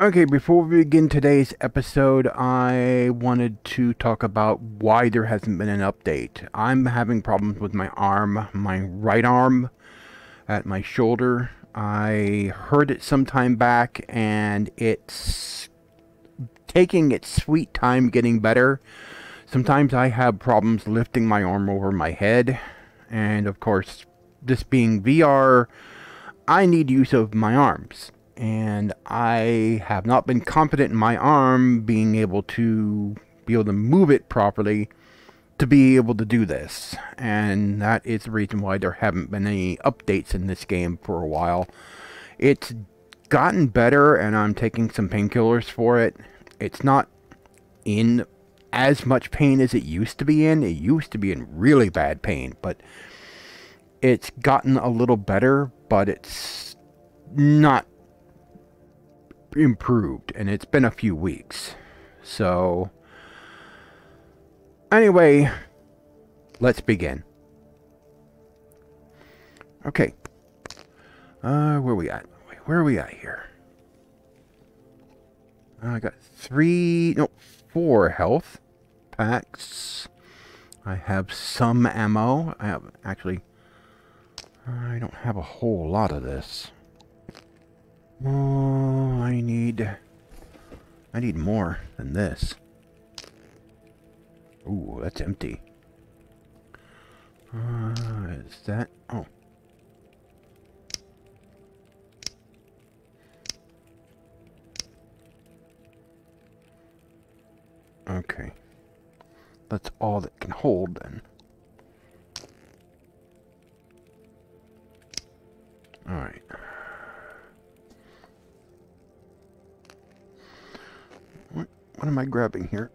Okay, before we begin today's episode, I wanted to talk about why there hasn't been an update. I'm having problems with my arm, my right arm, at my shoulder. I heard it some time back, and it's taking its sweet time getting better. Sometimes I have problems lifting my arm over my head, and of course, this being VR, I need use of my arms and I have not been confident in my arm being able to be able to move it properly to be able to do this. And that is the reason why there haven't been any updates in this game for a while. It's gotten better and I'm taking some painkillers for it. It's not in as much pain as it used to be in. It used to be in really bad pain, but it's gotten a little better, but it's not improved, and it's been a few weeks. So, anyway, let's begin. Okay. Uh, where we at? Where are we at here? I got three, no, four health packs. I have some ammo. I have, actually, I don't have a whole lot of this. Oh, I need... I need more than this. Ooh, that's empty. Uh, is that... Oh. Okay. That's all that can hold then. Alright. What am I grabbing here?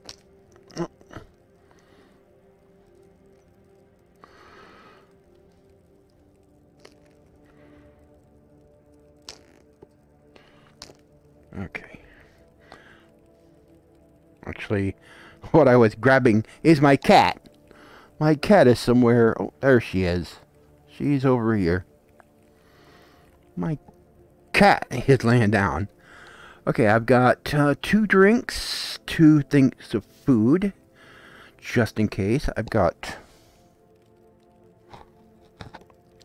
Okay. Actually, what I was grabbing is my cat. My cat is somewhere. Oh, there she is. She's over here. My cat is laying down. Okay, I've got uh, two drinks, two things of food, just in case. I've got...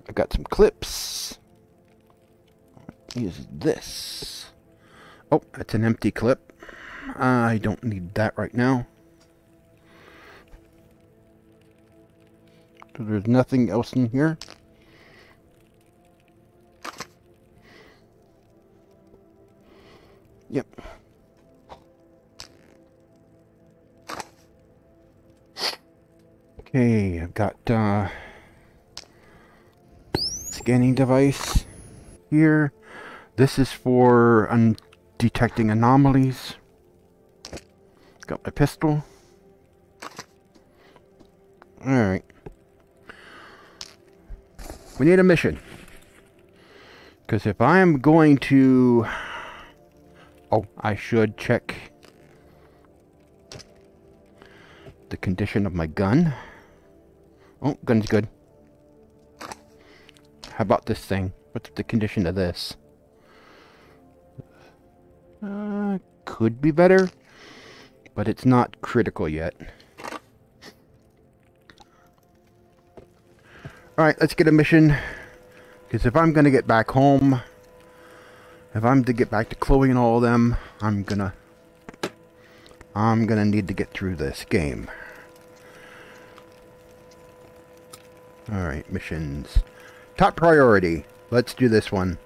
I've got some clips. Use this. Oh, that's an empty clip. I don't need that right now. So there's nothing else in here. Scanning device here. This is for detecting anomalies. Got my pistol. Alright. We need a mission. Because if I'm going to Oh, I should check the condition of my gun. Oh, gun's good. How about this thing? What's the condition of this? Uh, could be better, but it's not critical yet. Alright, let's get a mission. Because if I'm going to get back home, if I'm to get back to Chloe and all of them, I'm gonna I'm gonna need to get through this game. Alright, missions. Top priority. Let's do this one.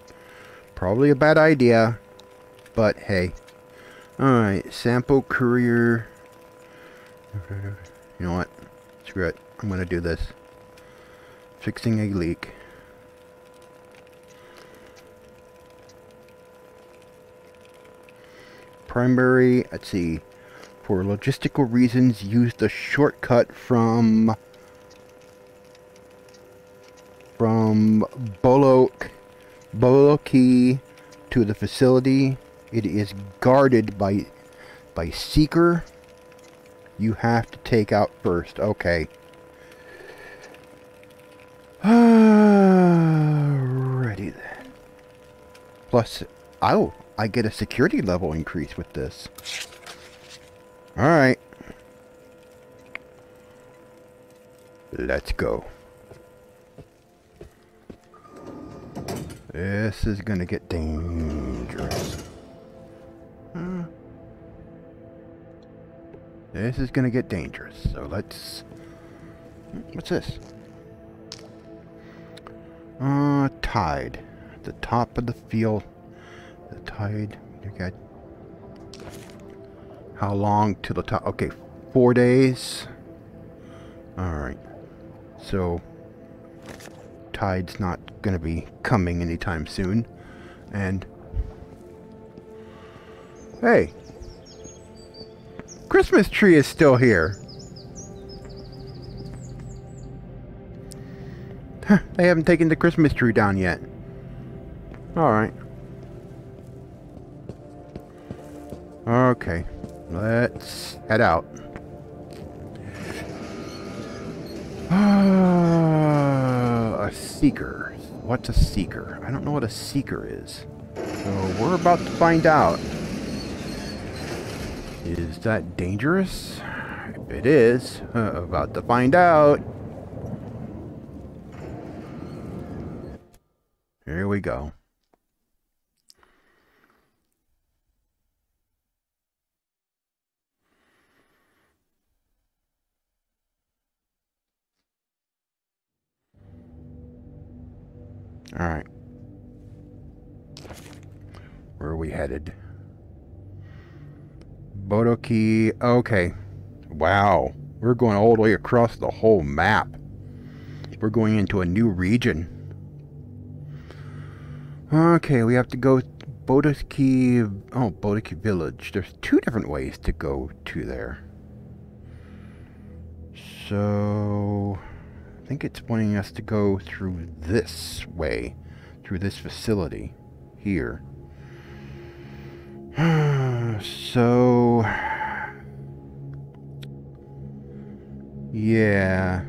Probably a bad idea, but hey. Alright, sample courier. You know what? Screw it. I'm gonna do this. Fixing a leak. primary, let's see, for logistical reasons, use the shortcut from from Bolok Boloki to the facility. It is guarded by by Seeker. You have to take out first. Okay. Alrighty then. Plus, oh, I get a security level increase with this. Alright. Let's go. This is gonna get dangerous. Hmm. This is gonna get dangerous. So let's... What's this? Uh, tide. At the top of the field. The tide. Got... How long to the top? Okay, four days. Alright. So, tide's not going to be coming anytime soon. And, hey, Christmas tree is still here. they haven't taken the Christmas tree down yet. Alright. Okay. Let's head out. Seeker. What's a seeker? I don't know what a seeker is. So we're about to find out. Is that dangerous? If it is, uh, about to find out. Here we go. Alright. Where are we headed? Bodoki. Okay. Wow. We're going all the way across the whole map. We're going into a new region. Okay, we have to go Bodoki... Oh, Bodoki Village. There's two different ways to go to there. So... Think it's wanting us to go through this way, through this facility here. so, yeah.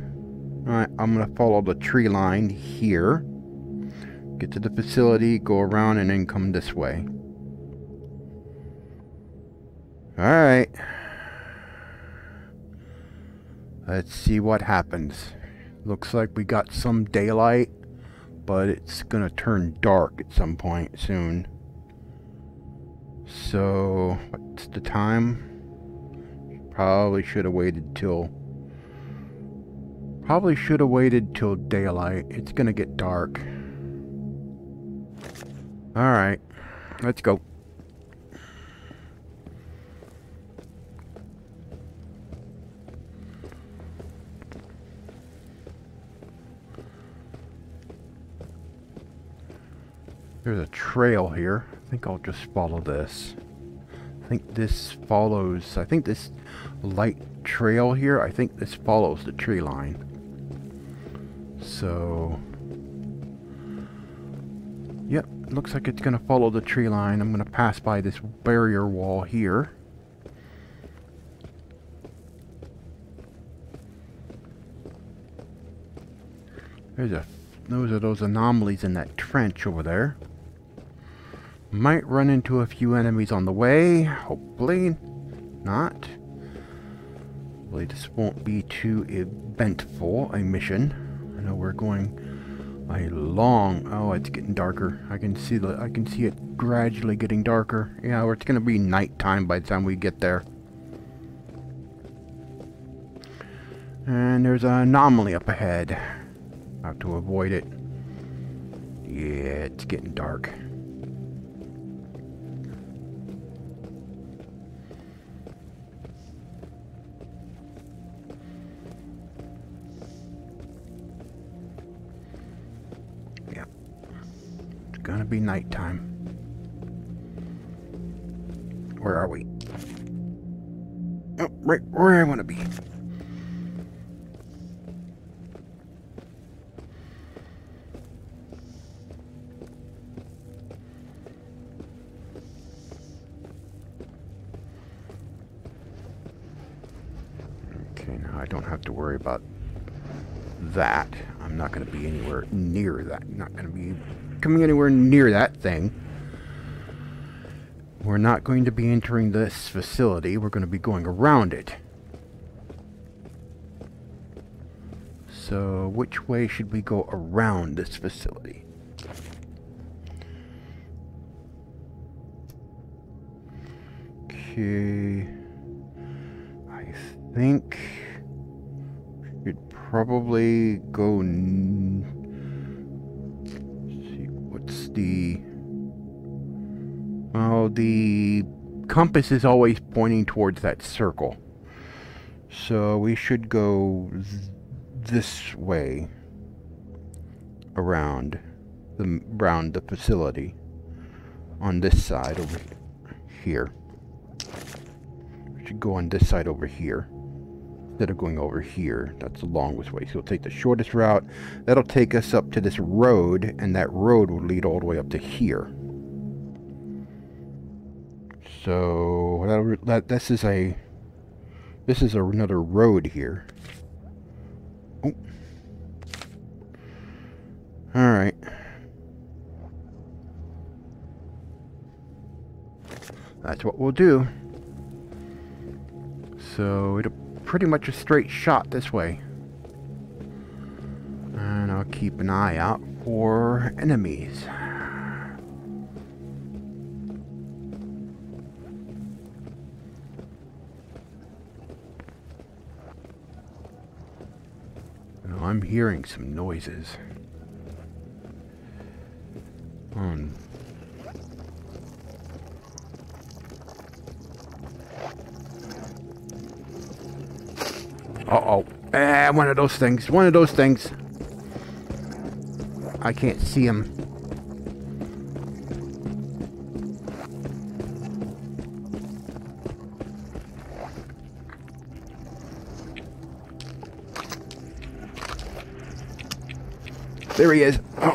I'm going to follow the tree line here. Get to the facility, go around, and then come this way. Alright. Let's see what happens. Looks like we got some daylight, but it's gonna turn dark at some point soon. So, what's the time? Probably should have waited till... Probably should have waited till daylight. It's gonna get dark. Alright, let's go. There's a trail here. I think I'll just follow this. I think this follows... I think this light trail here, I think this follows the tree line. So... Yep, looks like it's going to follow the tree line. I'm going to pass by this barrier wall here. There's a... Those are those anomalies in that trench over there. Might run into a few enemies on the way. Hopefully not. Hopefully this won't be too eventful a mission. I know we're going a long... Oh, it's getting darker. I can see the, I can see it gradually getting darker. Yeah, it's going to be nighttime by the time we get there. And there's an anomaly up ahead. Have to avoid it. Yeah, it's getting dark. Be nighttime. Where are we? Oh, right where I want to be. Okay, now I don't have to worry about that. I'm not going to be anywhere near that. I'm not going to be coming anywhere near that thing. We're not going to be entering this facility. We're going to be going around it. So, which way should we go around this facility? Okay. I think we'd probably go. The. Well, the compass is always pointing towards that circle. So we should go this way around the around the facility on this side over here. We should go on this side over here instead of going over here. That's the longest way. So we'll take the shortest route. That'll take us up to this road, and that road will lead all the way up to here. So that, this is a this is another road here. Oh. All right. That's what we'll do. So it'll pretty much a straight shot this way. And I'll keep an eye out for enemies. I'm hearing some noises. On. One of those things. One of those things. I can't see him. There he is. Oh.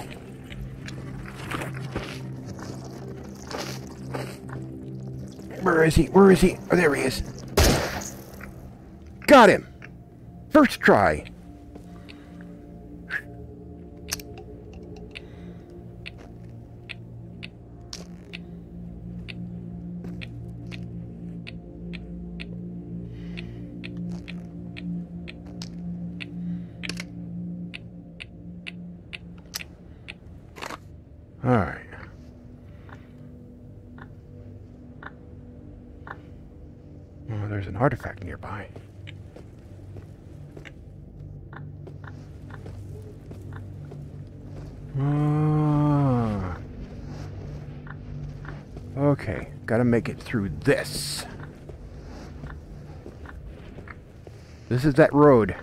Where is he? Where is he? Oh, there he is. Got him. Try. Make it through this. This is that road.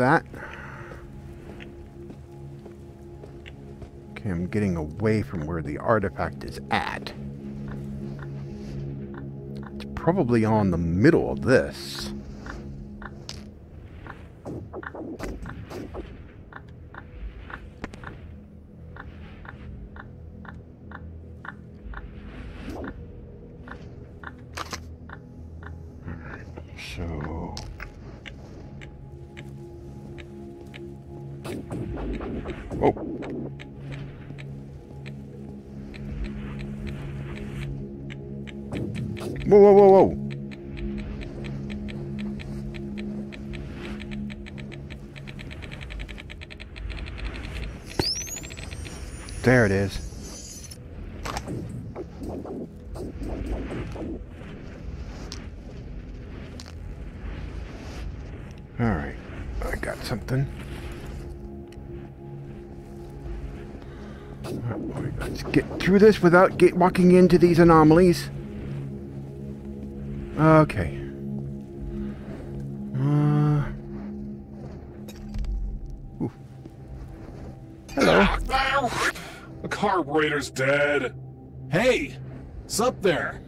That. Okay, I'm getting away from where the artifact is at. It's probably on the middle of this. So... Oh. Whoa, whoa, whoa, whoa. There it is. Through this without get walking into these anomalies. Okay. Uh. Ooh. Hello. The carburetor's dead. Hey, what's up there?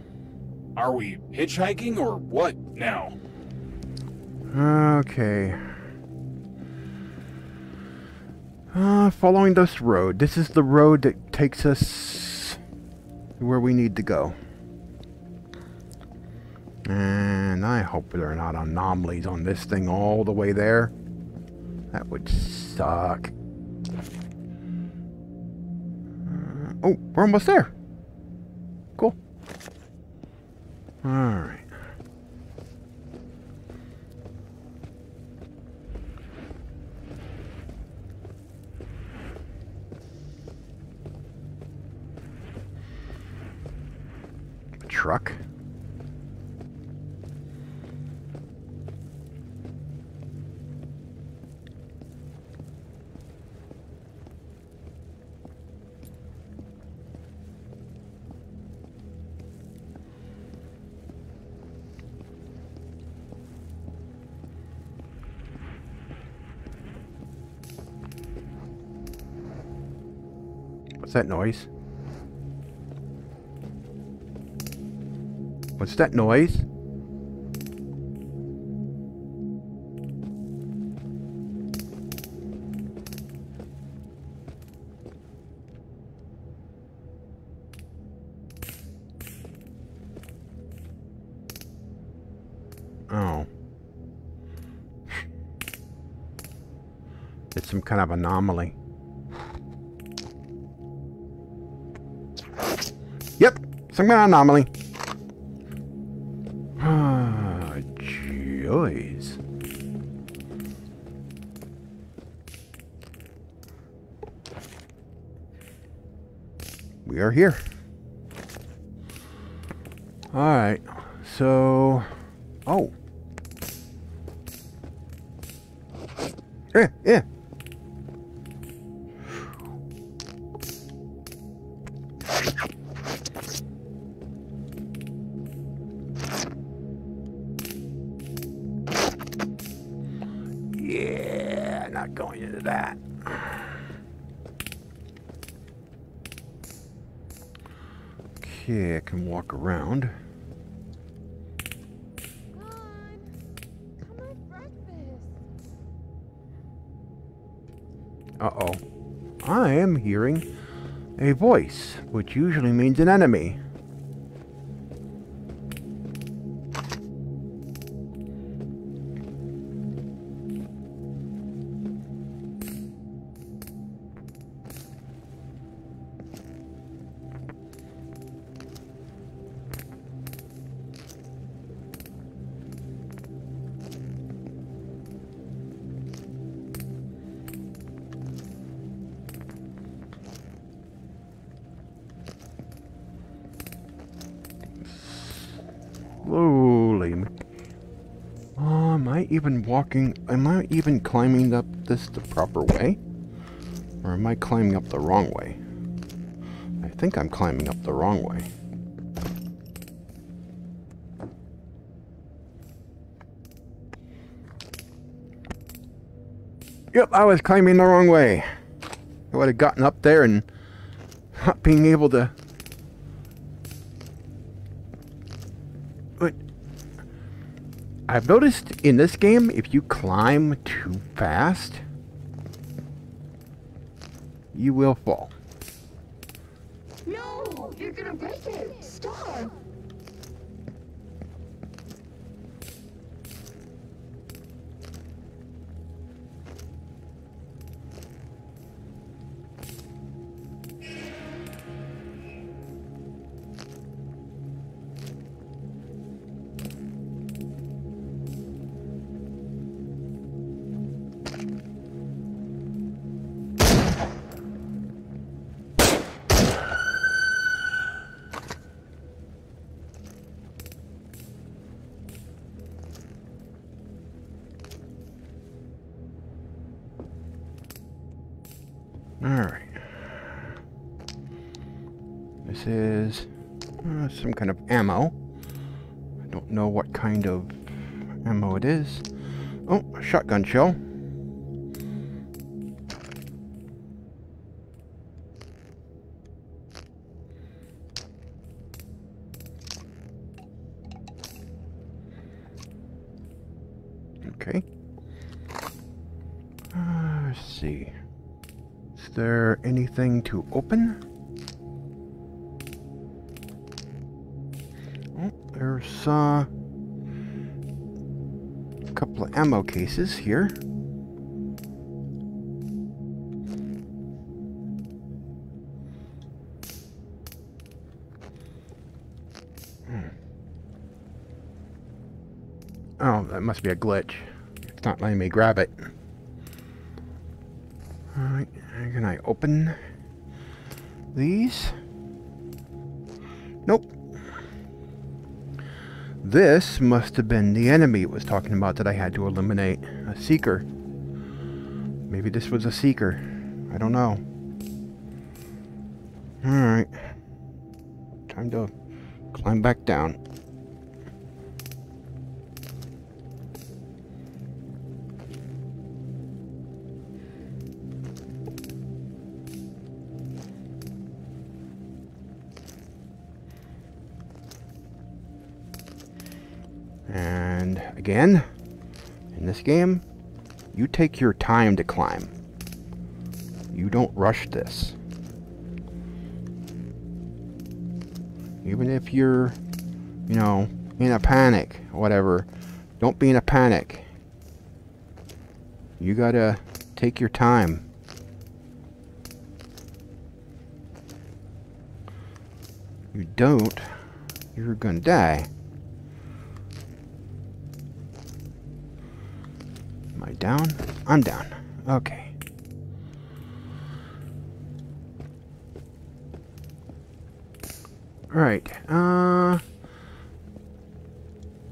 Are we hitchhiking or what now? Okay. Uh, following this road. This is the road that takes us where we need to go. And I hope there are not anomalies on this thing all the way there. That would suck. Uh, oh, we're almost there. Cool. Alright. truck. What's that noise? What's that noise? Oh. It's some kind of anomaly. Some kind of anomaly. Ah, joys. We are here. Alright, so... Oh. Yeah, yeah. Yeah, around. Come on. Come have breakfast. Uh-oh. I am hearing a voice, which usually means an enemy. Walking? Am I even climbing up this the proper way? Or am I climbing up the wrong way? I think I'm climbing up the wrong way. Yep, I was climbing the wrong way. I would have gotten up there and not being able to I've noticed in this game, if you climb too fast, you will fall. Shotgun shell. Okay. Uh, let's see. Is there anything to open? Oh, there's uh, ammo cases here. Hmm. Oh, that must be a glitch. It's not letting me grab it. Alright, can I open these? This must have been the enemy it was talking about that I had to eliminate. A seeker. Maybe this was a seeker. I don't know. Alright. Time to climb back down. Again, in this game, you take your time to climb. You don't rush this. Even if you're, you know, in a panic, whatever, don't be in a panic. You gotta take your time. You don't, you're gonna die. Down? I'm down. Okay. Alright, uh...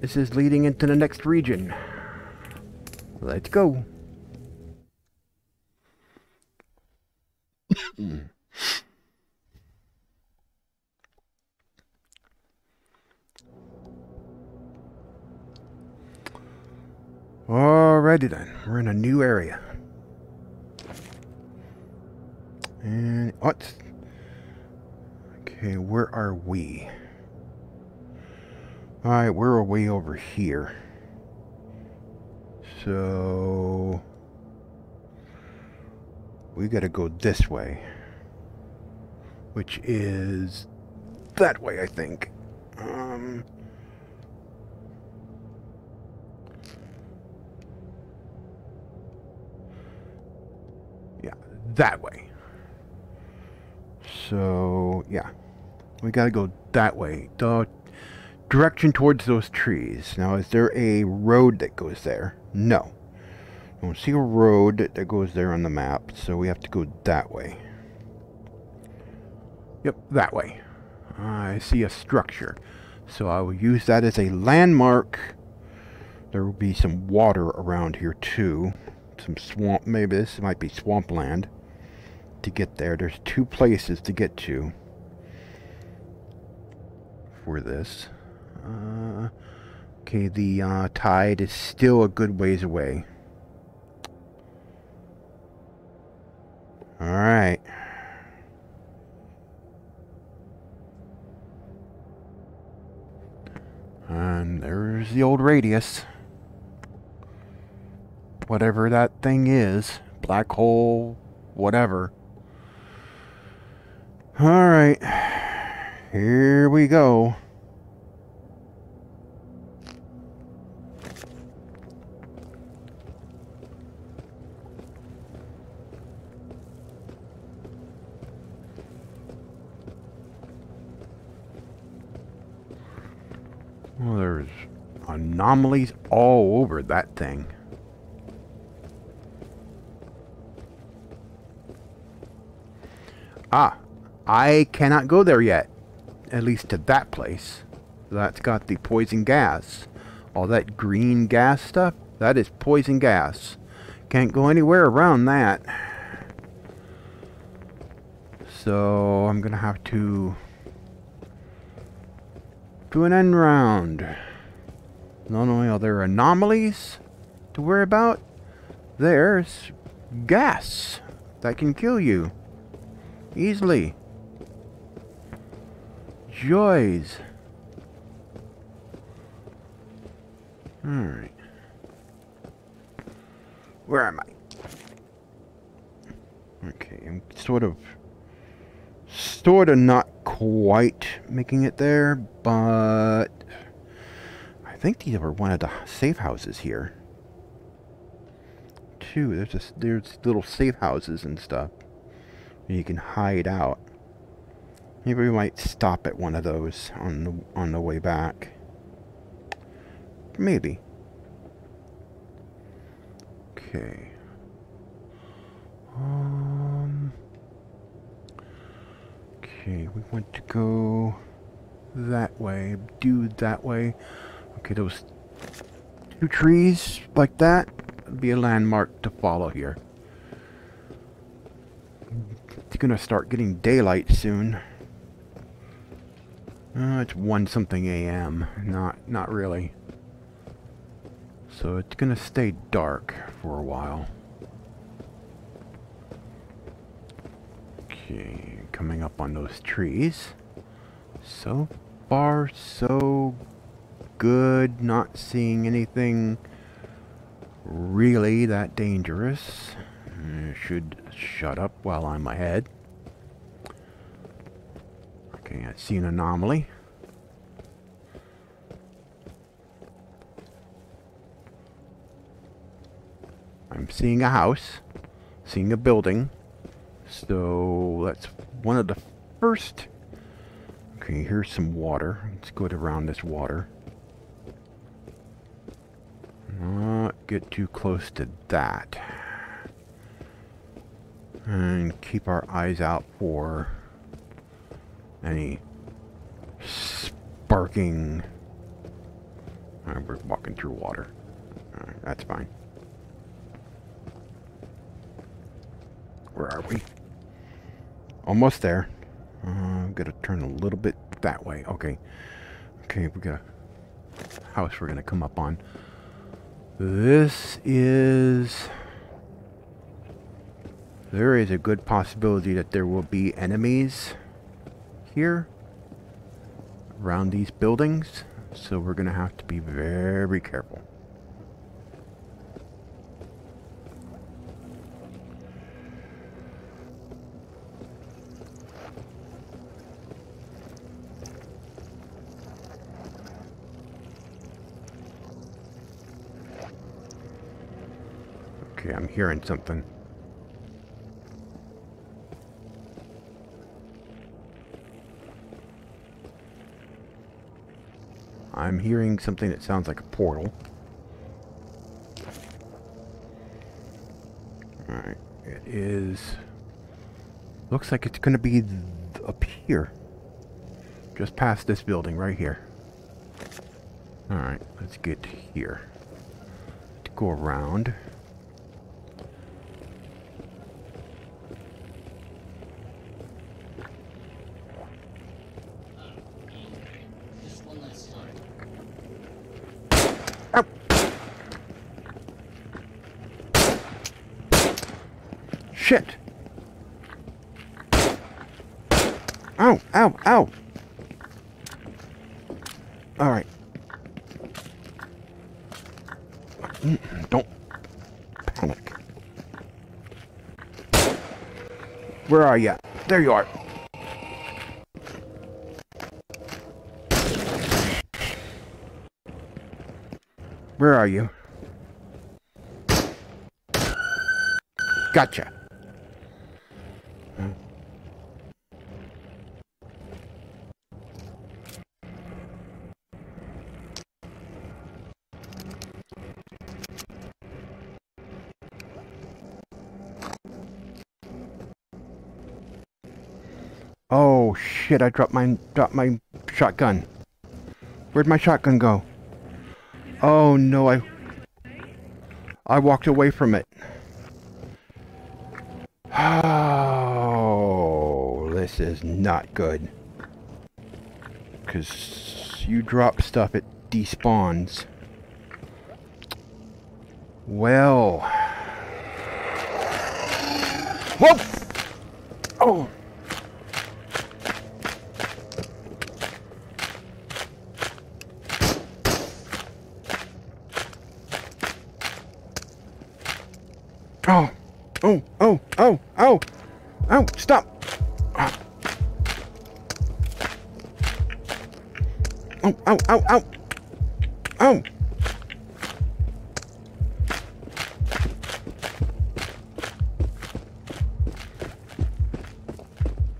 This is leading into the next region. Let's go. Alrighty then, we're in a new area. And what? Okay, where are we? Alright, we're way over here. So we gotta go this way. Which is that way, I think. Um Yeah, that way. So, yeah. We gotta go that way. The direction towards those trees. Now, is there a road that goes there? No. I don't see a road that goes there on the map, so we have to go that way. Yep, that way. I see a structure. So I will use that as a landmark. There will be some water around here too. Some swamp, maybe this might be swampland. To get there, there's two places to get to. For this. Uh, okay, the uh, tide is still a good ways away. Alright. And there's the old radius. Whatever that thing is. Black hole, whatever. Alright. Here we go. Well, there's anomalies all over that thing. Ah, I cannot go there yet. At least to that place. That's got the poison gas. All that green gas stuff, that is poison gas. Can't go anywhere around that. So, I'm going to have to do an end round. Not only are there anomalies, to worry about. There's gas that can kill you easily. Joys. Alright. Where am I? Okay, I'm sort of sort of not quite making it there, but I think these were one of the safe houses here. Too, there's just there's little safe houses and stuff. You can hide out. Maybe we might stop at one of those on the on the way back. Maybe. Okay. Um. Okay, we want to go that way. Do that way. Okay, those two trees like that would be a landmark to follow here. It's gonna start getting daylight soon. Uh, it's one something a.m. Not not really. So it's gonna stay dark for a while. Okay, coming up on those trees. So far, so good. Not seeing anything really that dangerous. Uh, should shut up while I'm ahead. Okay, I see an anomaly. I'm seeing a house, seeing a building. So that's one of the first. Okay, here's some water. Let's go around this water. Not get too close to that. And keep our eyes out for any sparking. Alright, we're walking through water. That's fine. Where are we? Almost there. Uh, gonna turn a little bit that way. Okay. Okay, we got a house we're gonna come up on. This is... There is a good possibility that there will be enemies here around these buildings. So we're gonna have to be very careful. Okay, I'm hearing something. I'm hearing something that sounds like a portal. Alright, it is... Looks like it's going to be up here. Just past this building right here. Alright, let's get here. Let's go around. Oh. Shit! Ow, ow, ow! Alright. Don't panic. Where are you? There you are. Where are you? Gotcha. Oh shit, I dropped my dropped my shotgun. Where'd my shotgun go? Oh no, I I walked away from it. Oh, this is not good. Cause you drop stuff, it despawns. Well. Whoa! Oh! Oh! Oh! Oh! Oh! Oh! Stop! Ah. Oh! Oh! Oh!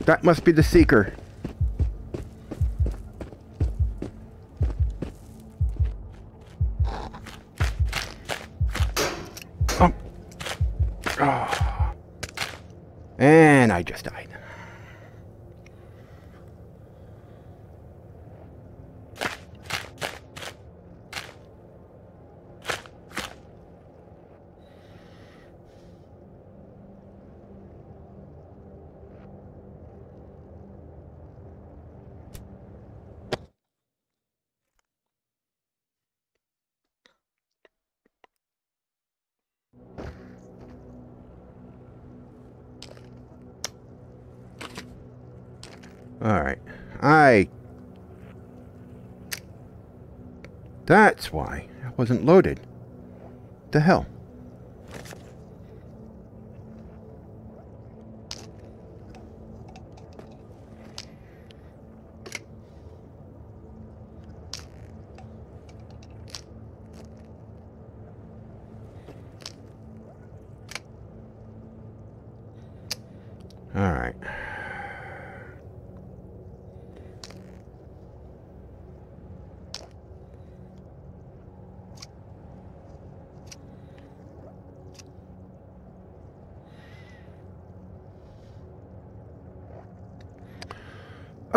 That must be the seeker. Oh. Oh. And I just died. Alright. I... That's why it wasn't loaded. The hell? Alright.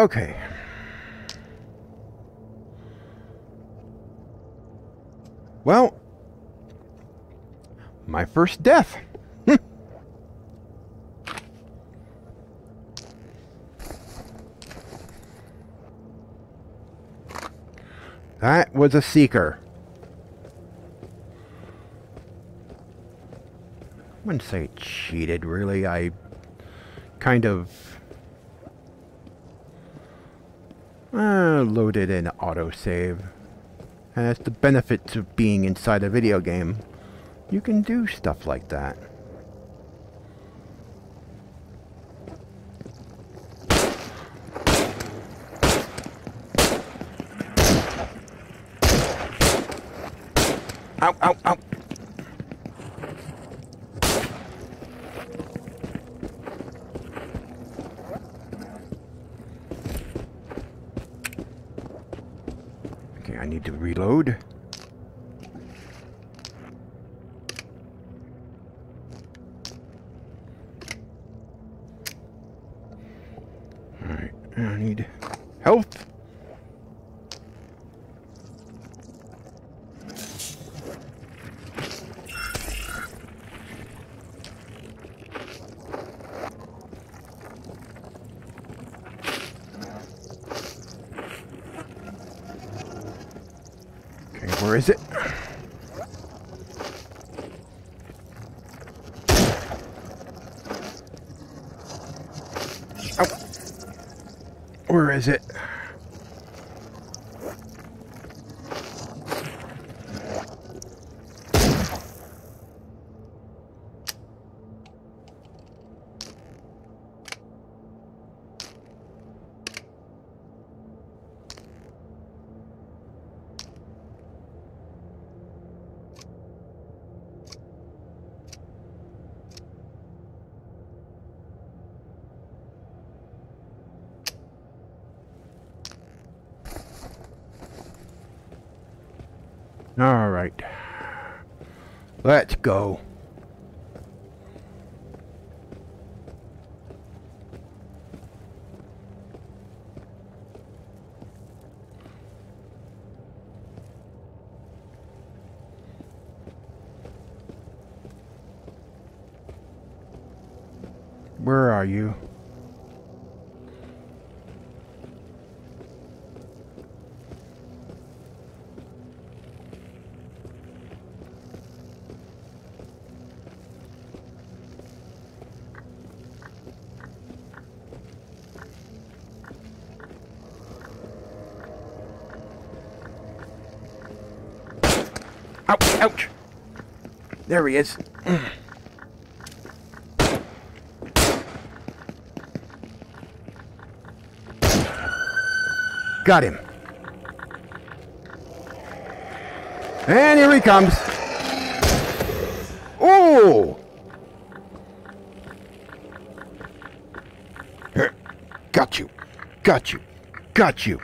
Okay. Well, my first death. that was a seeker. I wouldn't say cheated, really. I kind of loaded in autosave. And that's the benefits of being inside a video game. You can do stuff like that. Ow, ow, ow. Okay, I need to reload. Alright, I need health. Okay, where is it? Ow. Where is it? All right. Let's go. Where are you? There he is. Got him. And here he comes. Oh! Got you. Got you. Got you.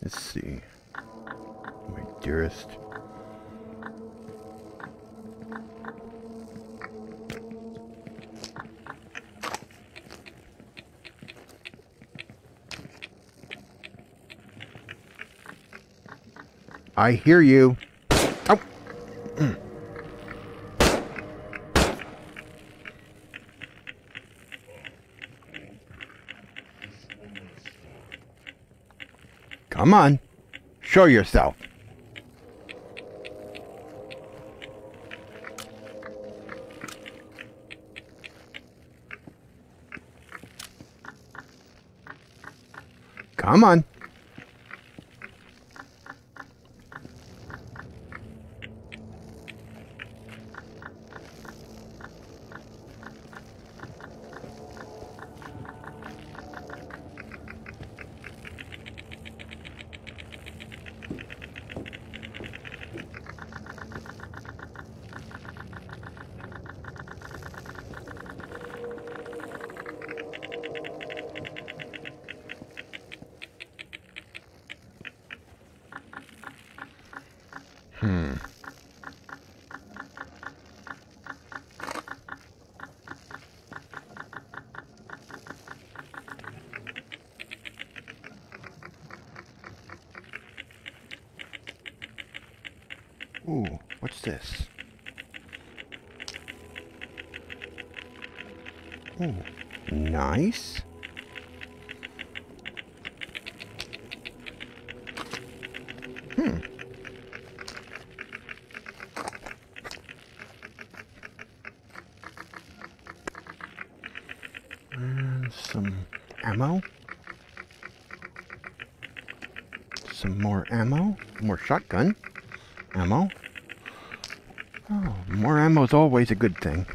Let's see. My dearest. I hear you. Come on. Show yourself. Come on. Hmm. Ooh, what's this? Ooh, nice. Hmm. And some ammo. Some more ammo. More shotgun ammo. Oh, more ammo is always a good thing.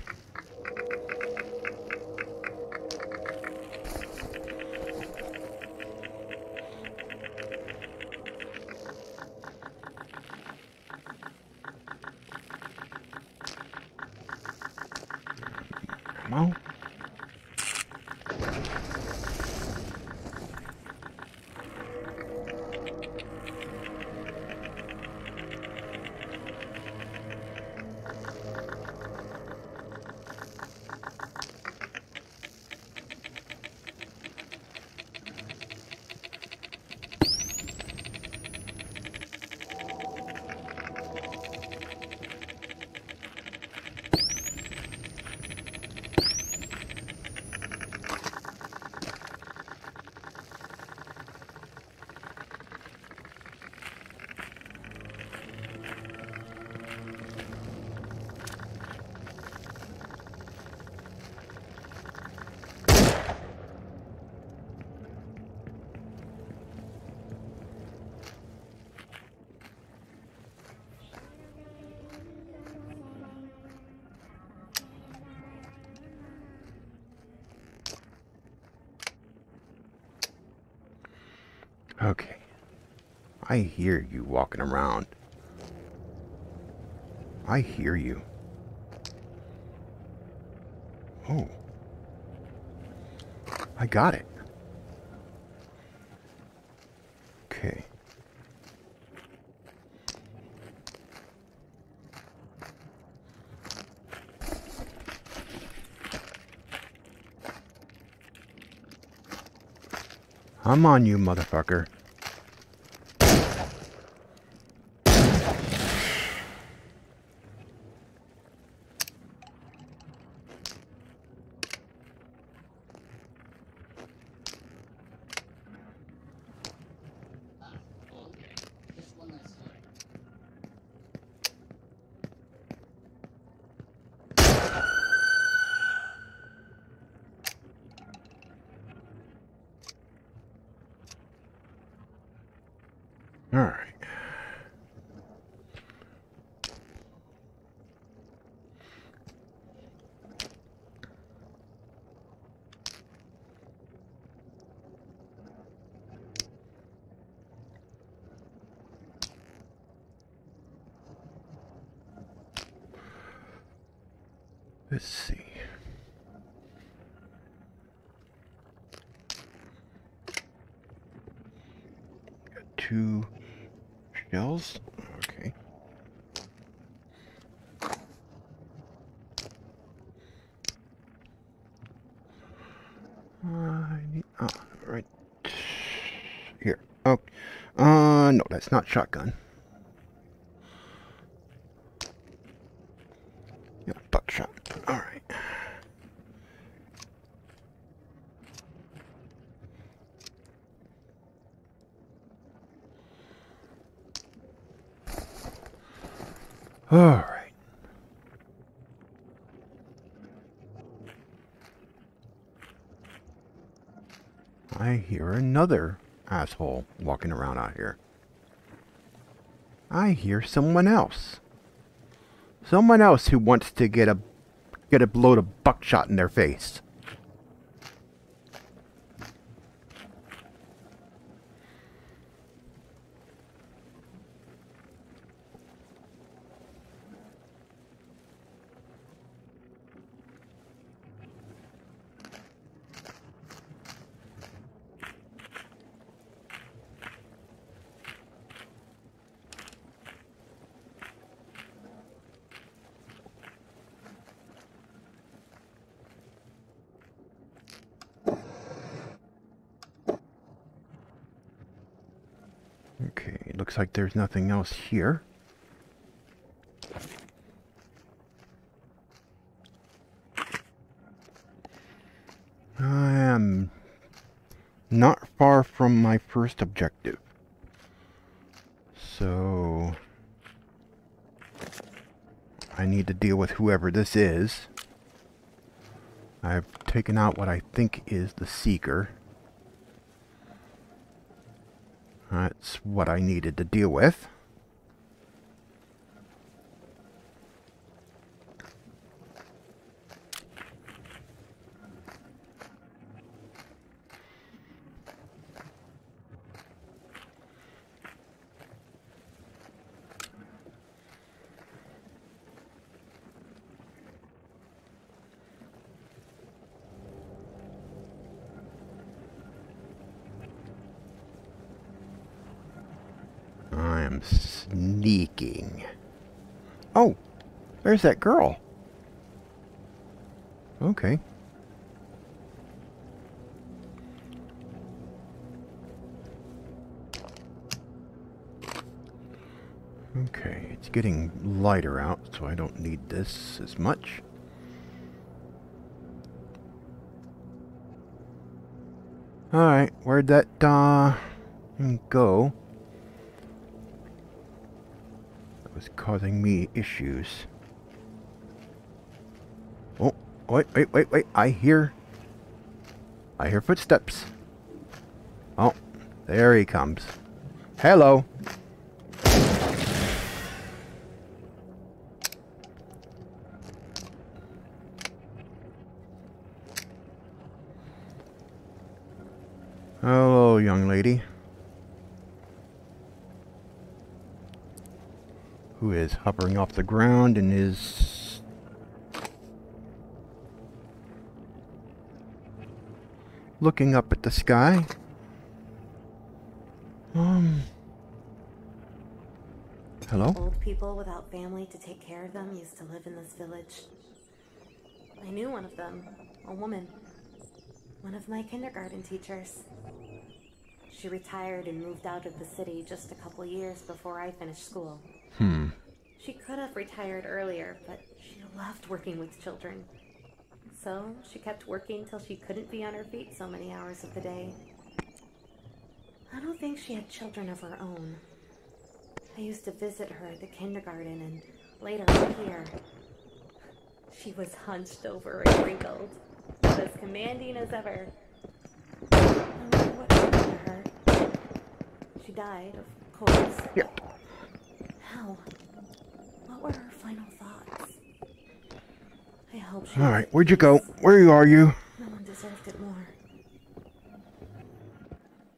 I hear you walking around. I hear you. Oh. I got it. Okay. I'm on you, motherfucker. Let's see. Got two shells. Okay. I need, ah, right here. Oh, uh, no, that's not shotgun. Yeah, buckshot. All right. All right. I hear another asshole walking around out here. I hear someone else. Someone else who wants to get a get a load of buckshot in their face. Okay, it looks like there's nothing else here. I am not far from my first objective. So I need to deal with whoever this is. I've taken out what I think is the Seeker. That's what I needed to deal with. I am sneaking. Oh, there's that girl. Okay. Okay, it's getting lighter out, so I don't need this as much. Alright, where'd that, uh, go? That was causing me issues. Oh, wait, wait, wait, wait, I hear... I hear footsteps. Oh, there he comes. Hello. Hello, young lady. Who is hovering off the ground and is... Looking up at the sky. Um... Hello? Old people without family to take care of them used to live in this village. I knew one of them, a woman. One of my kindergarten teachers. She retired and moved out of the city just a couple years before I finished school. Hmm. She could have retired earlier, but she loved working with children. So she kept working till she couldn't be on her feet so many hours of the day. I don't think she had children of her own. I used to visit her at the kindergarten and later here. She was hunched over and wrinkled, but as commanding as ever. I wonder what happened to her. She died, of course. Yeah. What were her final thoughts? I hope she. Alright, where'd you go? Where are you? No one deserved it more.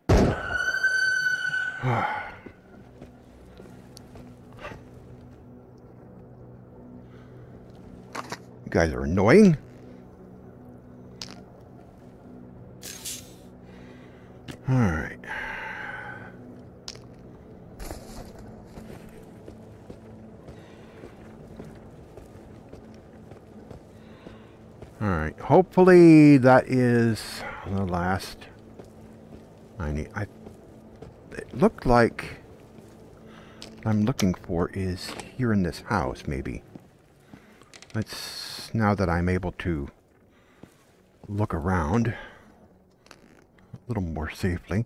guys are annoying. Alright. Alright, hopefully that is the last I need. I, it looked like I'm looking for is here in this house, maybe. Let's, now that I'm able to look around a little more safely.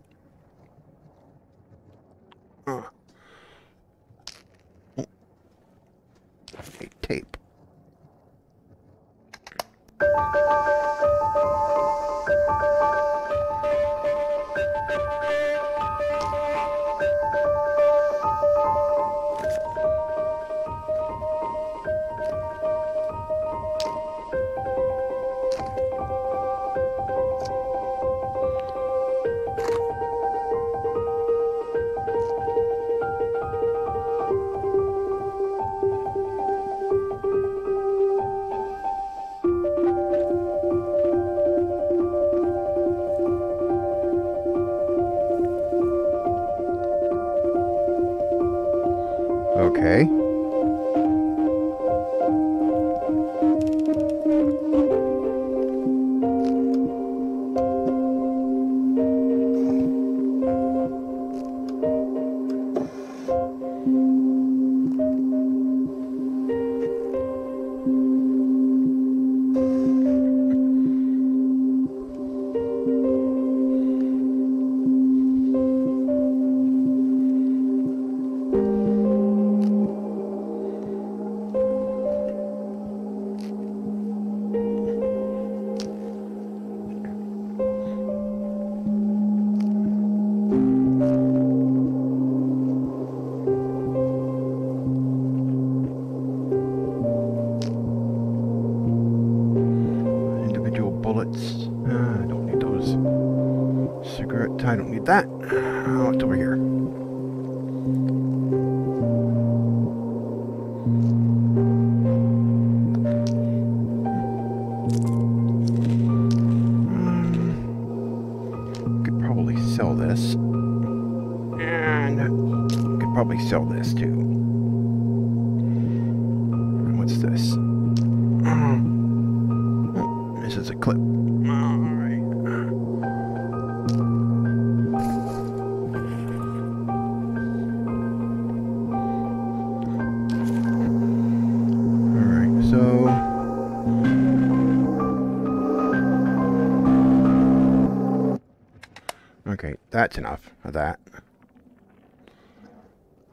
That's enough of that.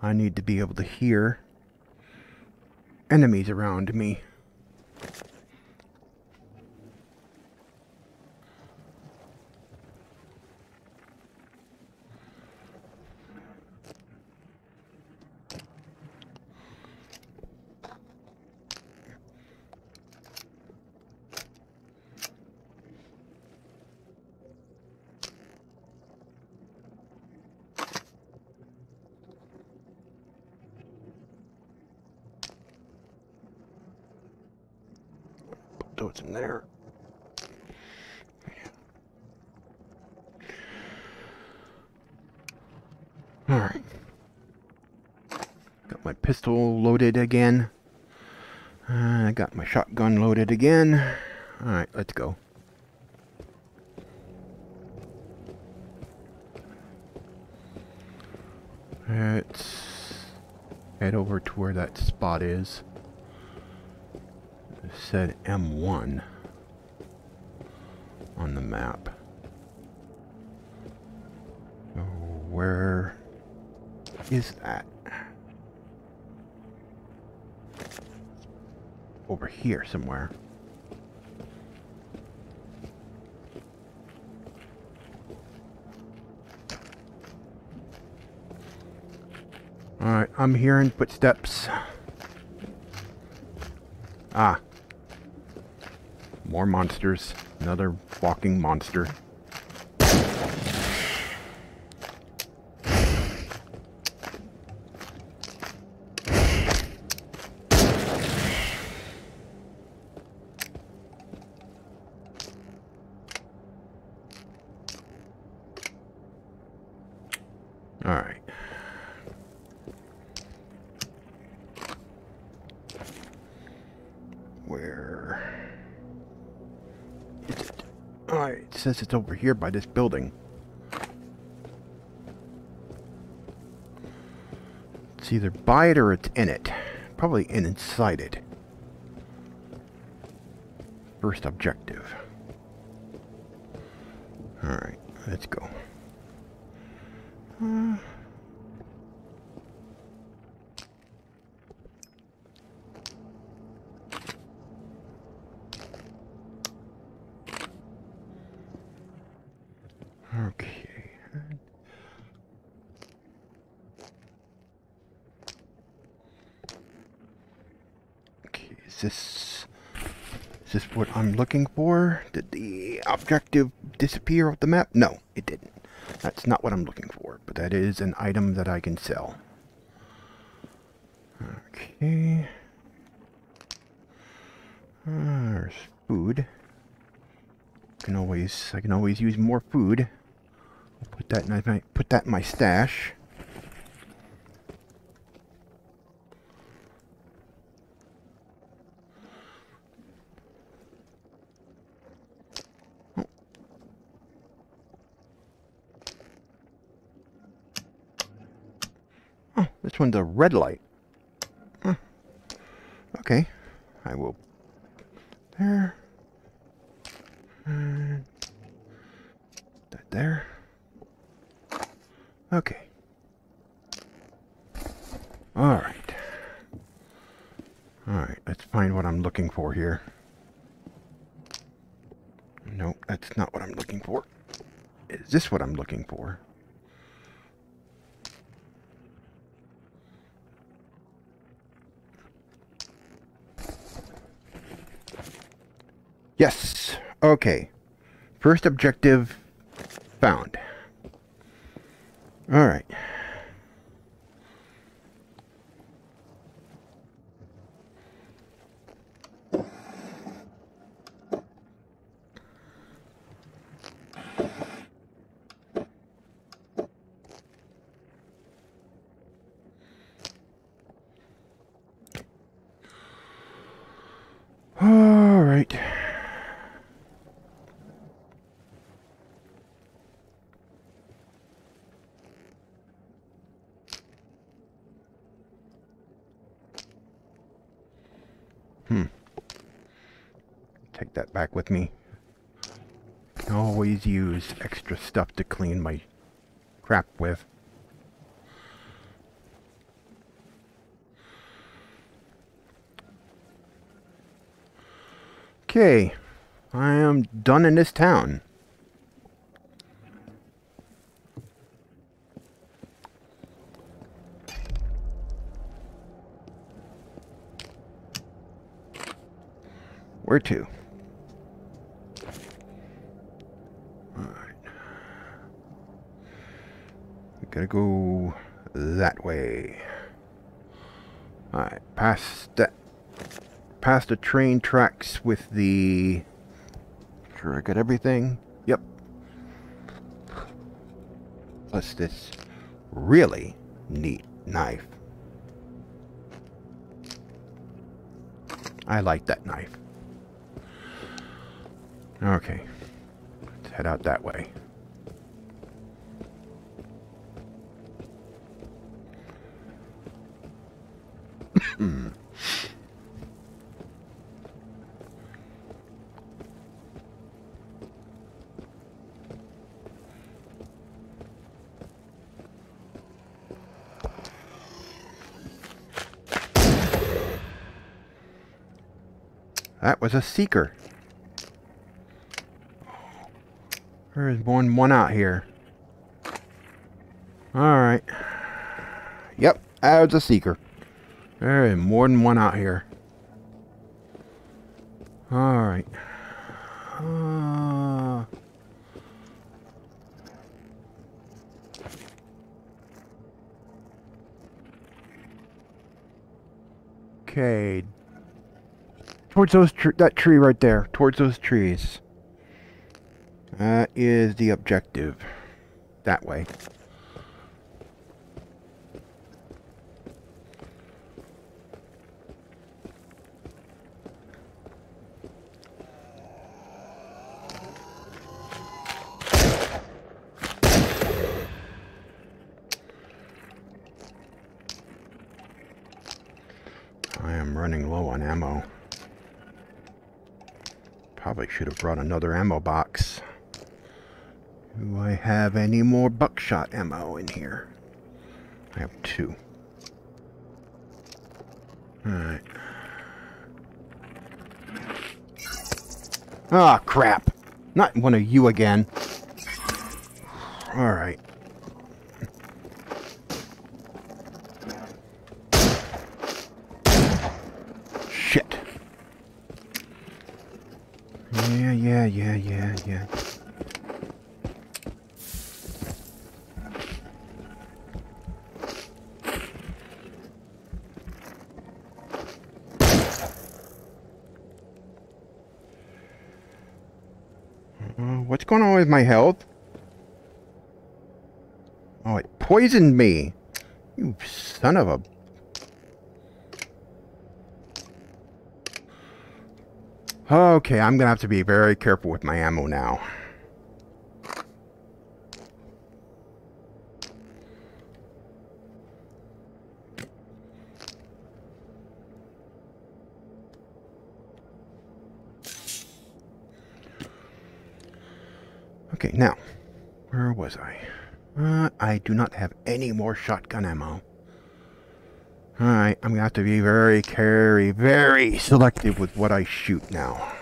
I need to be able to hear enemies around me. Put those in there. Alright. Got my pistol loaded again. Uh, I got my shotgun loaded again. Alright, let's go. Let's head over to where that spot is. It said M1 on the map. Where is that? Over here somewhere. Alright, I'm hearing footsteps. Ah. More monsters. Another walking monster. Where is it? Oh, says it's over here by this building. It's either by it or it's in it. Probably in inside it. First objective. Alright, let's go. Uh, okay. Okay, is this is this what I'm looking for? Did the objective disappear off the map? No, it didn't. That's not what I'm looking for, but that is an item that I can sell. Okay. Uh, there's food. Can always I can always use more food. Put that in my put that in my stash. Oh, this one's a red light. Okay, I will. There. And that there. Okay. Alright. Alright, let's find what I'm looking for here. Nope, that's not what I'm looking for. Is this what I'm looking for? Yes. Okay. First objective found. All right. All right. Hmm. Take that back with me. Can always use extra stuff to clean my crap with. Okay. I am done in this town. Where to? Alright. Gotta go that way. Alright, past that past the train tracks with the sure I got everything. Yep. Plus this really neat knife. I like that knife. Okay. Let's head out that way. Hmm. That was a seeker. There is than one out here. Alright. Yep, that was a seeker. There is more than one out here. Alright. Uh, okay. Towards those tr that tree right there. Towards those trees. That is the objective. That way. on ammo. Probably should have brought another ammo box. Do I have any more buckshot ammo in here? I have two. Alright. Ah, crap. Not one of you again. Alright. Shit. Yeah, yeah, yeah, yeah, yeah. Uh, what's going on with my health? Oh, it poisoned me. You son of a... Okay, I'm gonna have to be very careful with my ammo now. Okay, now, where was I? Uh, I do not have any more shotgun ammo. Alright, I'm gonna have to be very, very, very selective with what I shoot now.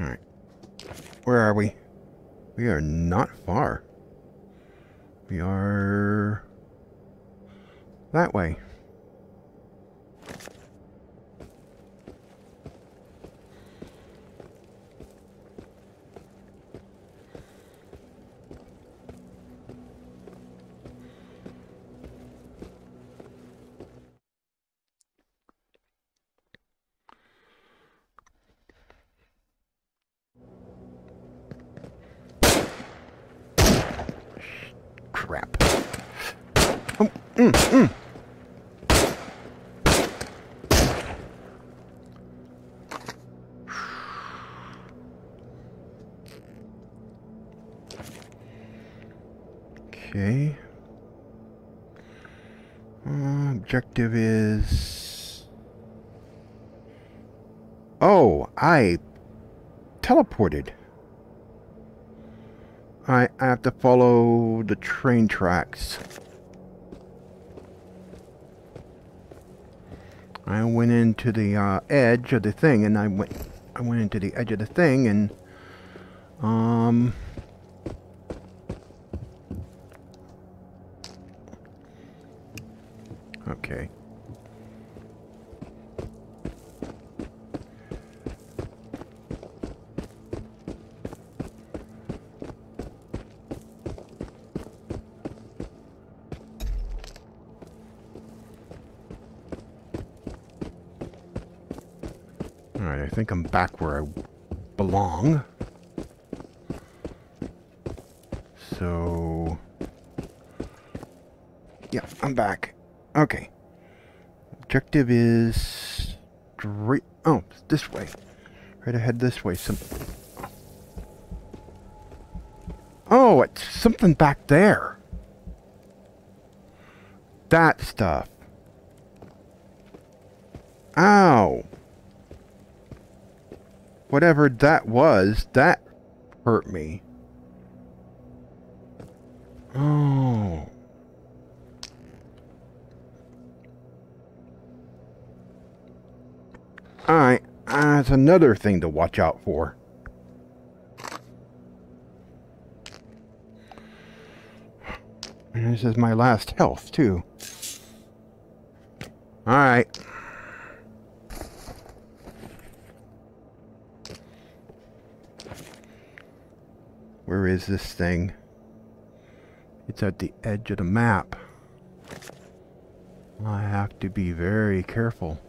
Alright. Where are we? We are not far. We are... that way. Crap. Oh, mm, mm. Okay. Uh, objective is... Oh, I teleported. I, I have to follow the train tracks. I went into the uh, edge of the thing, and I went I went into the edge of the thing, and um. Okay. Alright, I think I'm back where I belong. So... Yeah, I'm back. Okay. Objective is... Straight... Oh, this way. Right ahead this way. Some... Oh, it's something back there. That stuff. Ow. Whatever that was, that hurt me. Oh. Alright, uh, that's another thing to watch out for. And this is my last health, too. Alright. Where is this thing? It's at the edge of the map. I have to be very careful.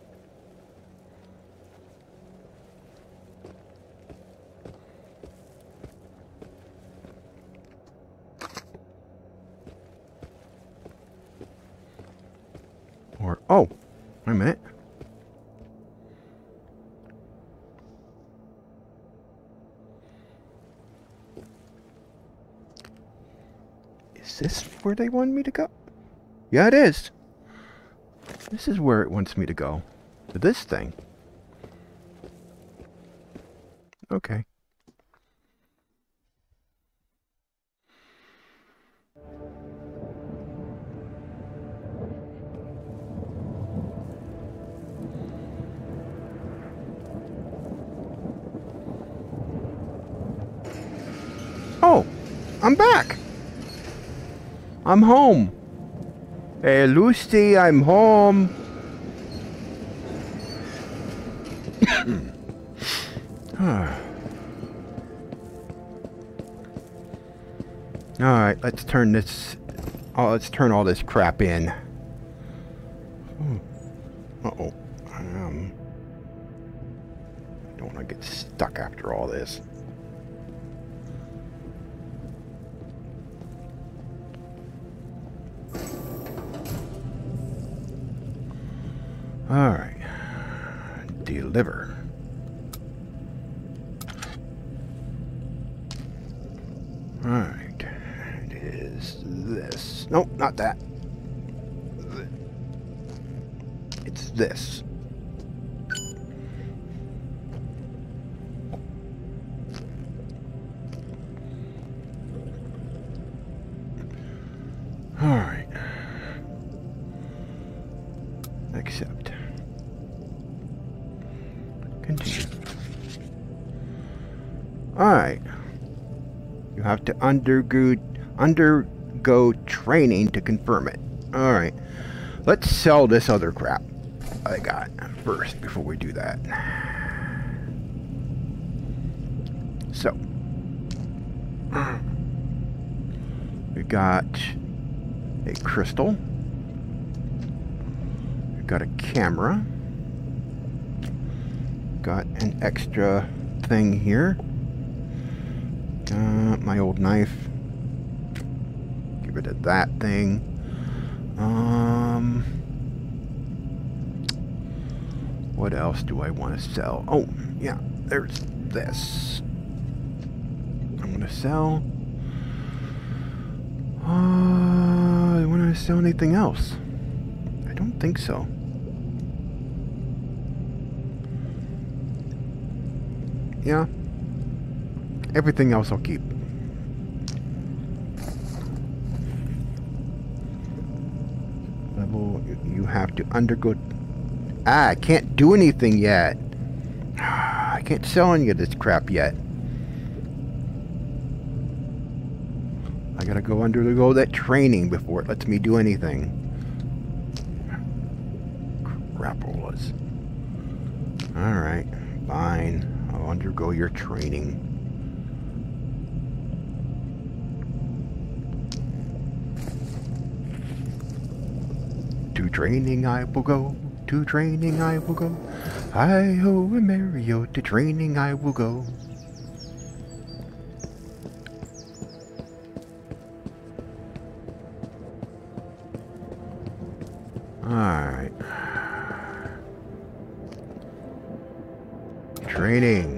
Or, oh, wait a minute. Is this where they want me to go? Yeah, it is. This is where it wants me to go. To this thing. Okay. Oh, I'm back. I'm home. Hey, Lucy, I'm home. Hmm. All right, let's turn this. Oh, let's turn all this crap in. Undergo, undergo training to confirm it. Alright. Let's sell this other crap I got first before we do that. So. We got a crystal. We've got a camera. Got an extra thing here. Got my old knife. Get rid of that thing. Um, what else do I want to sell? Oh, yeah, there's this. I'm gonna sell. Uh, I want to sell anything else? I don't think so. Yeah. Everything else I'll keep. Level, you have to undergo... Ah, I can't do anything yet. I can't sell any of this crap yet. I gotta go undergo that training before it lets me do anything. Crapolas. Alright, fine. I'll undergo your training. Training I will go, to training I will go. Hi ho Mario, to training I will go. Alright. Training.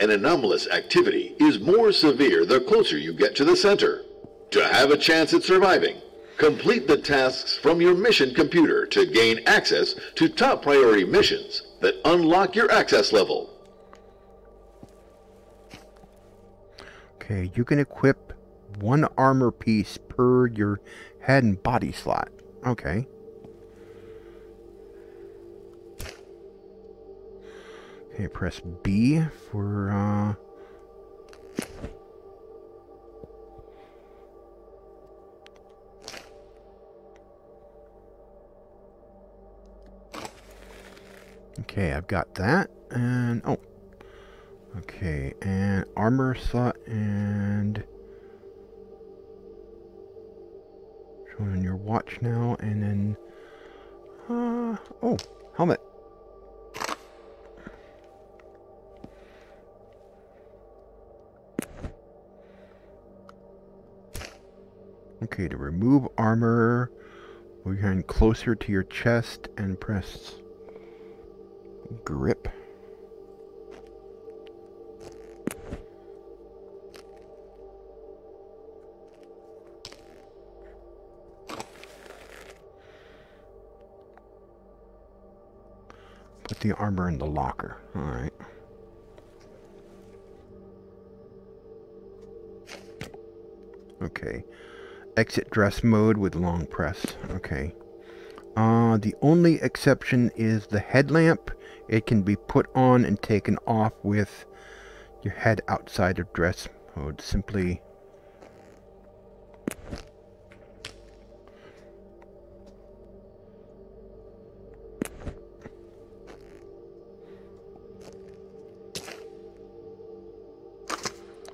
And anomalous activity is more severe the closer you get to the center. To have a chance at surviving, complete the tasks from your mission computer to gain access to top priority missions that unlock your access level. Okay, you can equip one armor piece per your head and body slot. Okay. Okay, press B for, uh... Okay, I've got that, and, oh. Okay, and armor slot, and... Showing your watch now, and then... Uh, oh, helmet. Okay, to remove armor, move your hand closer to your chest and press grip. Put the armor in the locker. All right. Okay. Exit dress mode with long press. Okay. Uh, the only exception is the headlamp. It can be put on and taken off with your head outside of dress mode. Simply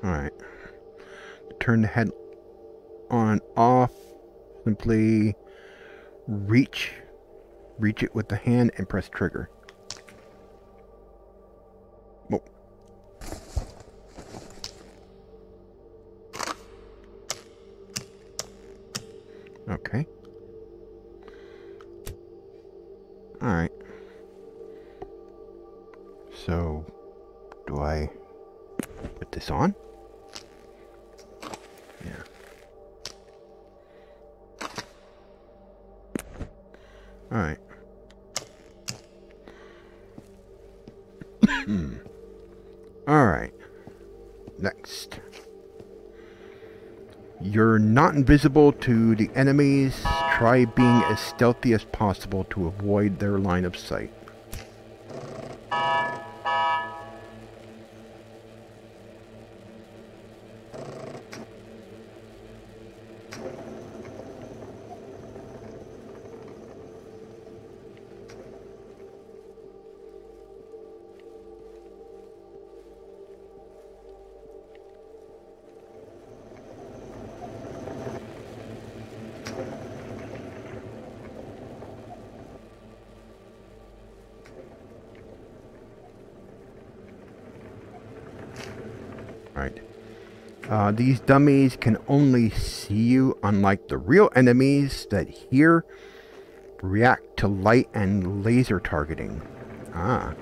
Alright. Turn the head off. Simply reach reach it with the hand and press trigger. Okay. Alright. So, do I put this on? Alright. Hmm. Alright. Next. You're not invisible to the enemies. Try being as stealthy as possible to avoid their line of sight. These dummies can only see you, unlike the real enemies that here react to light and laser targeting. Ah.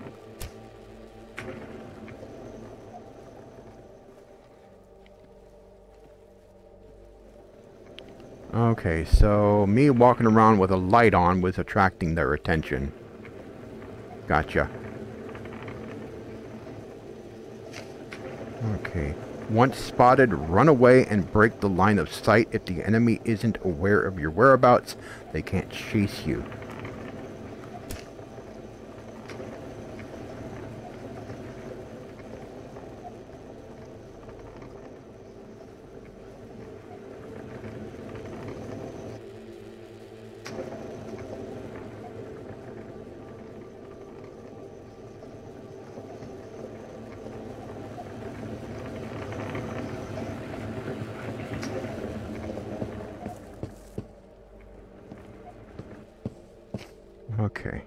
Okay, so me walking around with a light on was attracting their attention. Gotcha. Okay. Once spotted, run away and break the line of sight. If the enemy isn't aware of your whereabouts, they can't chase you. Okay.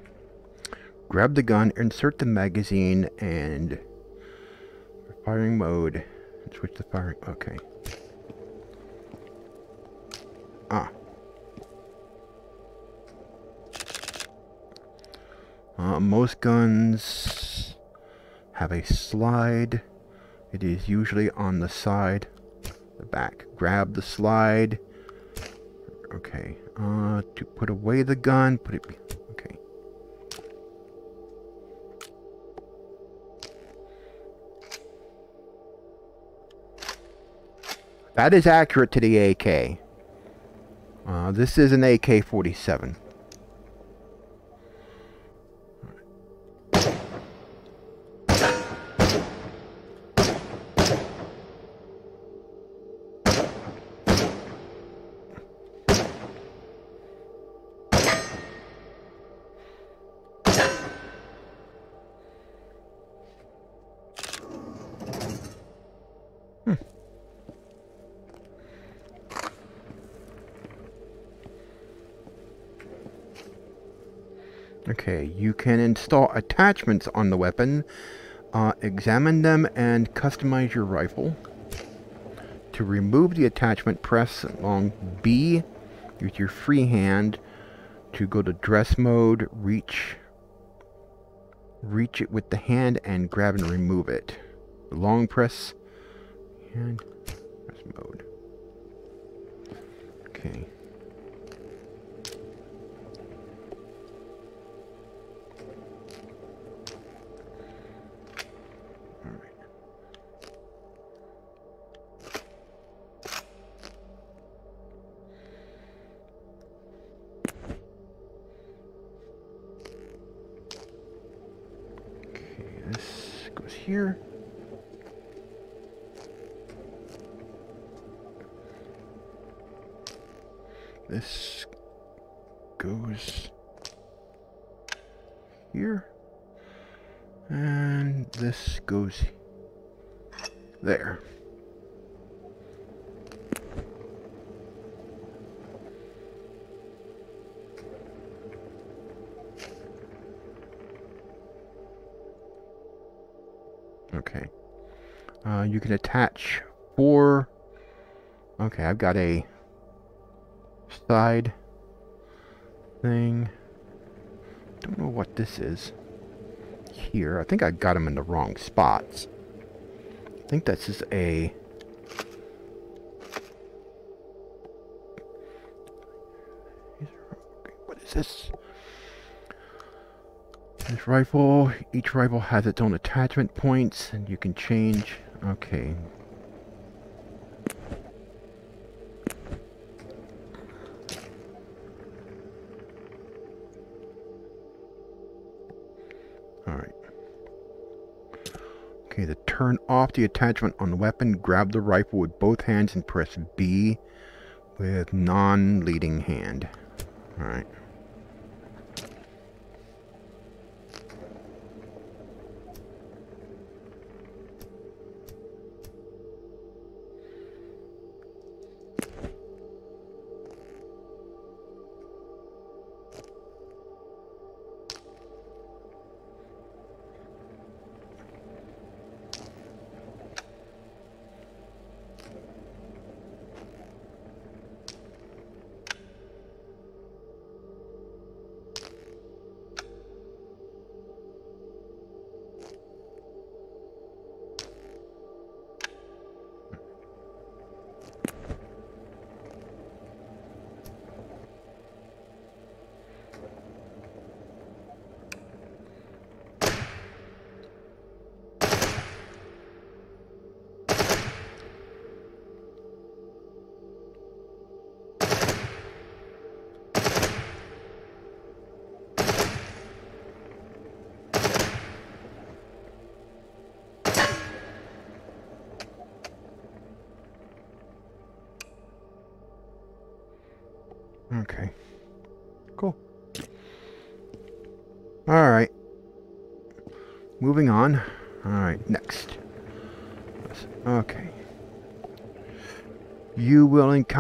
Grab the gun, insert the magazine, and firing mode. Switch the firing. Okay. Ah. Uh, most guns have a slide. It is usually on the side, the back. Grab the slide. Okay. Uh, to put away the gun, put it. That is accurate to the AK. Uh, this is an AK-47. Install attachments on the weapon, uh, examine them, and customize your rifle. To remove the attachment, press long B with your free hand to go to dress mode, reach reach it with the hand and grab and remove it. Long press and This goes here. And this goes there. Okay. Uh, you can attach four. Okay, I've got a side thing. Don't know what this is. Here, I think I got them in the wrong spots. I think this is a. What is this? This rifle, each rifle has its own attachment points, and you can change. Okay. Turn off the attachment on the weapon, grab the rifle with both hands and press B with non-leading hand. Alright.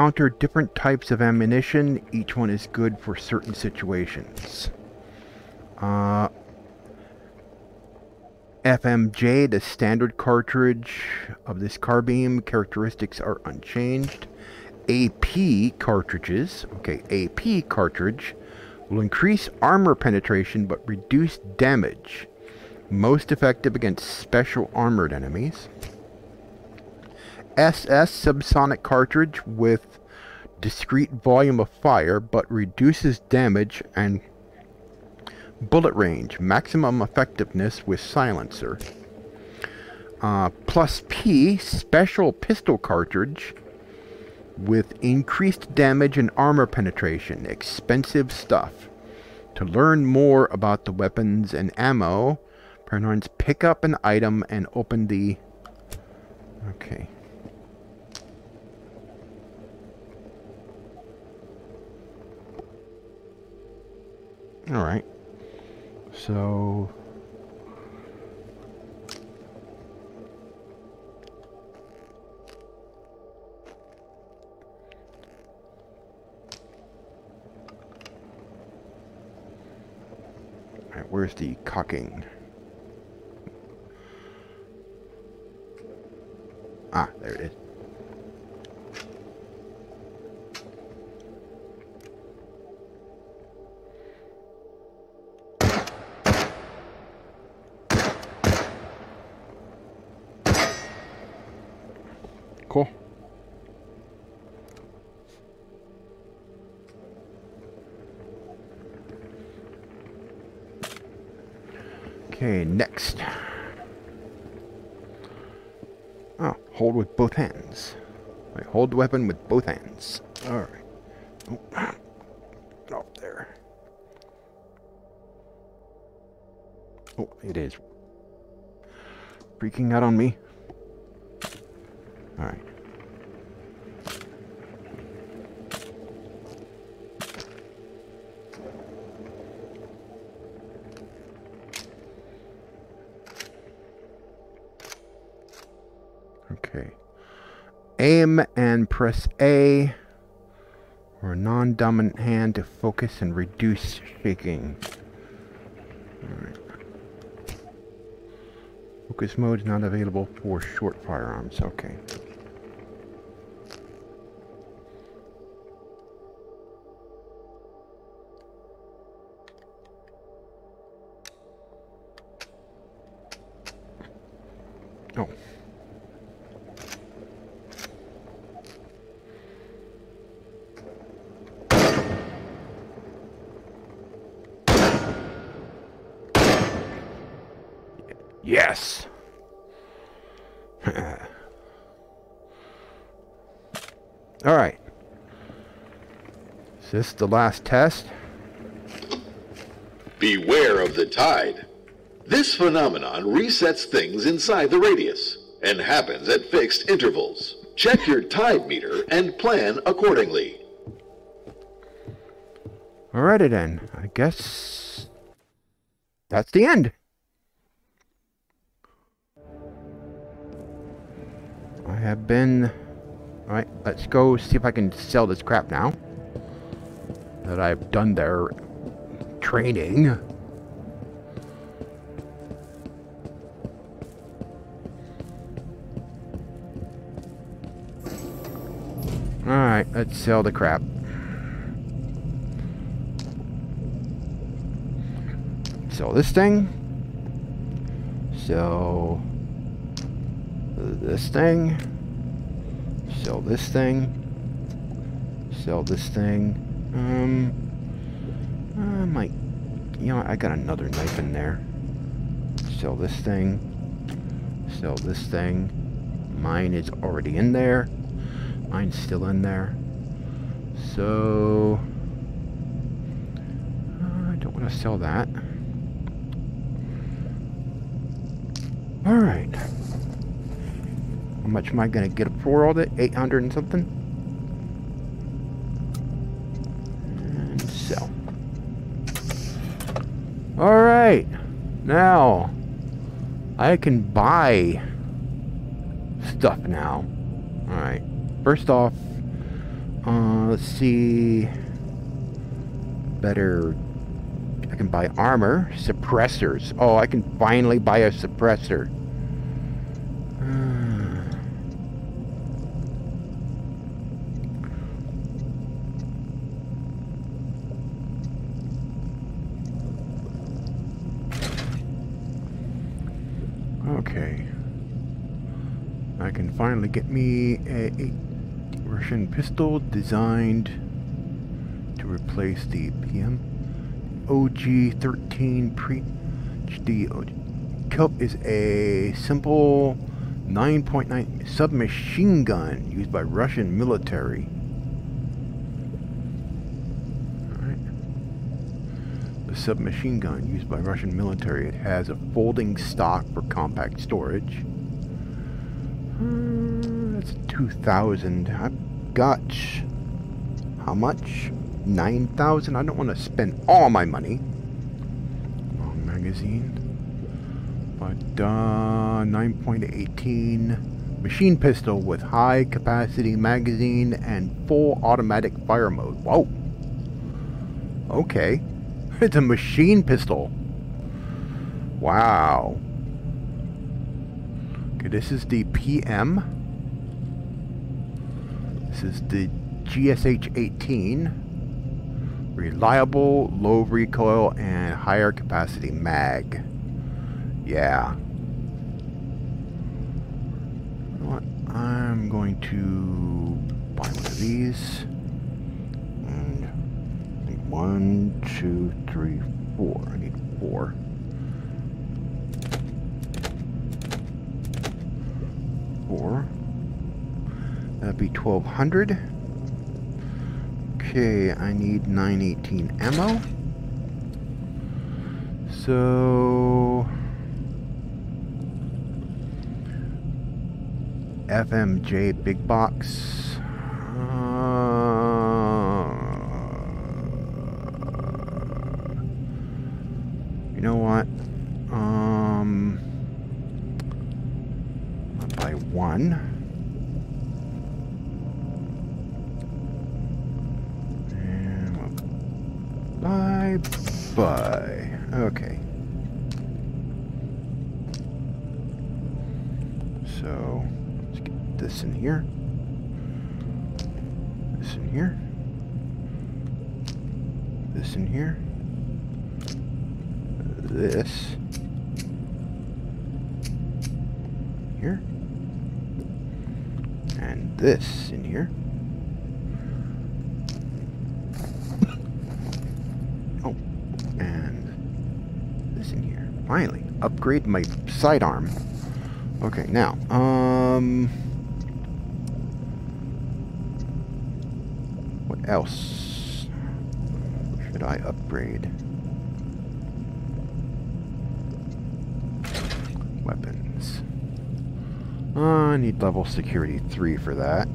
Encounter different types of ammunition. Each one is good for certain situations. Uh, FMJ, the standard cartridge of this carbine, characteristics are unchanged. AP cartridges, okay, AP cartridge will increase armor penetration but reduce damage. Most effective against special armored enemies. SS subsonic cartridge with discrete volume of fire but reduces damage and bullet range. Maximum effectiveness with silencer. Uh, plus P special pistol cartridge with increased damage and armor penetration. Expensive stuff. To learn more about the weapons and ammo, Paranoids pick up an item and open the... Okay. Alright. So... Alright, where's the cocking? Ah, there it is. Cool. Okay, next. Oh, hold with both hands. Right, hold the weapon with both hands. Alright. Oh, oh, there. Oh, it is. freaking out on me? Alright. Okay. Aim and press A or a non-dominant hand to focus and reduce shaking. Focus mode is not available for short firearms. Okay. Yes. All right. Is this the last test? Beware of the tide. This phenomenon resets things inside the radius and happens at fixed intervals. Check your tide meter and plan accordingly. Alrighty then. I guess that's the end. Let's go see if I can sell this crap now. That I've done their training. Alright, let's sell the crap. Sell this thing. Sell this thing. Sell this thing. Sell this thing. Um, I might, you know, I got another knife in there. Sell this thing. Sell this thing. Mine is already in there. Mine's still in there. So, uh, I don't want to sell that. Alright. How much am I going to get for all that? 800 and something? And sell. Alright. Now, I can buy stuff now. Alright. First off, uh, let's see. Better. I can buy armor. Suppressors. Oh, I can finally buy a suppressor. Okay. I finally get me a, a Russian pistol designed to replace the PM OG-13 pre HD Kelp is a simple 9.9 submachine gun used by Russian military. Alright. The submachine gun used by Russian military. It has a folding stock for compact storage. That's 2,000. I've got how much? 9,000. I don't want to spend all my money. Long magazine. But uh, 9.18 machine pistol with high capacity magazine and full automatic fire mode. Whoa. Okay. It's a machine pistol. Wow. Okay, this is the PM. This is the GSH 18. Reliable, low recoil, and higher capacity mag. Yeah. What? I'm going to buy one of these. And one, two, three, four. I need four. Four. That'd be 1200. Okay, I need 918 ammo. So... FMJ Big Box. In here. This in here. This. Here. And this in here. Oh, and this in here. Finally, upgrade my sidearm. Okay, now, um... What else should I upgrade? Weapons. Uh, I need level security 3 for that.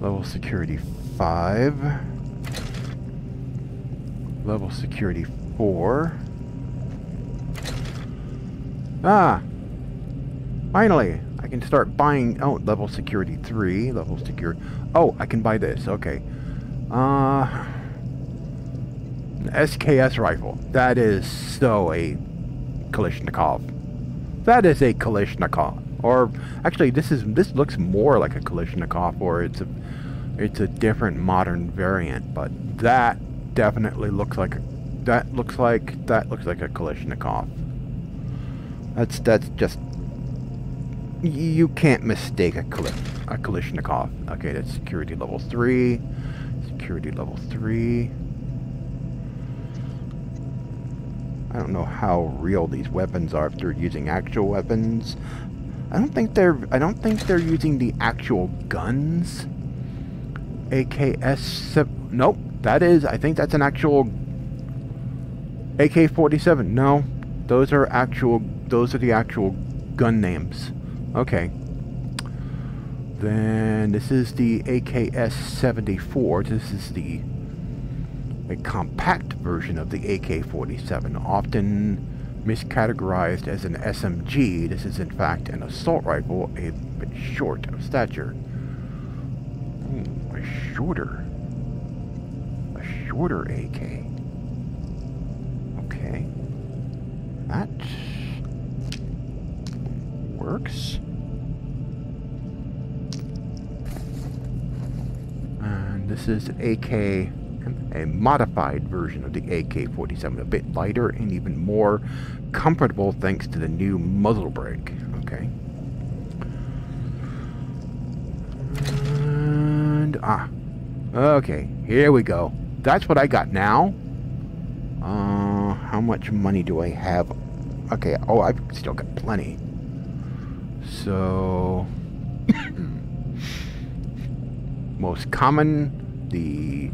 Level security 5. Level security 4. Ah! Finally! Can start buying... Oh, level security 3. Level secure... Oh, I can buy this. Okay. Uh... SKS rifle. That is so a Kalishnikov. That is a Kalishnikov. Or, actually, this is... This looks more like a Kalishnikov, or it's a... It's a different modern variant, but that definitely looks like... That looks like... That looks like a Kalishnikov. That's that's just you can't mistake a Kal a Kalishnikov. Okay, that's security level three. Security level three. I don't know how real these weapons are if they're using actual weapons. I don't think they're I don't think they're using the actual guns. AKS nope, that is I think that's an actual AK-47. No, those are actual those are the actual gun names. Okay. Then this is the AKS-74. This is the a compact version of the AK-47, often miscategorized as an SMG. This is in fact an assault rifle, a bit short of stature. Ooh, a shorter, a shorter AK. Okay, that works. And this is an AK, a modified version of the AK-47, a bit lighter and even more comfortable thanks to the new muzzle brake. Okay. And, ah, okay, here we go. That's what I got now. Uh, how much money do I have? Okay, oh, I've still got plenty. So, most common, the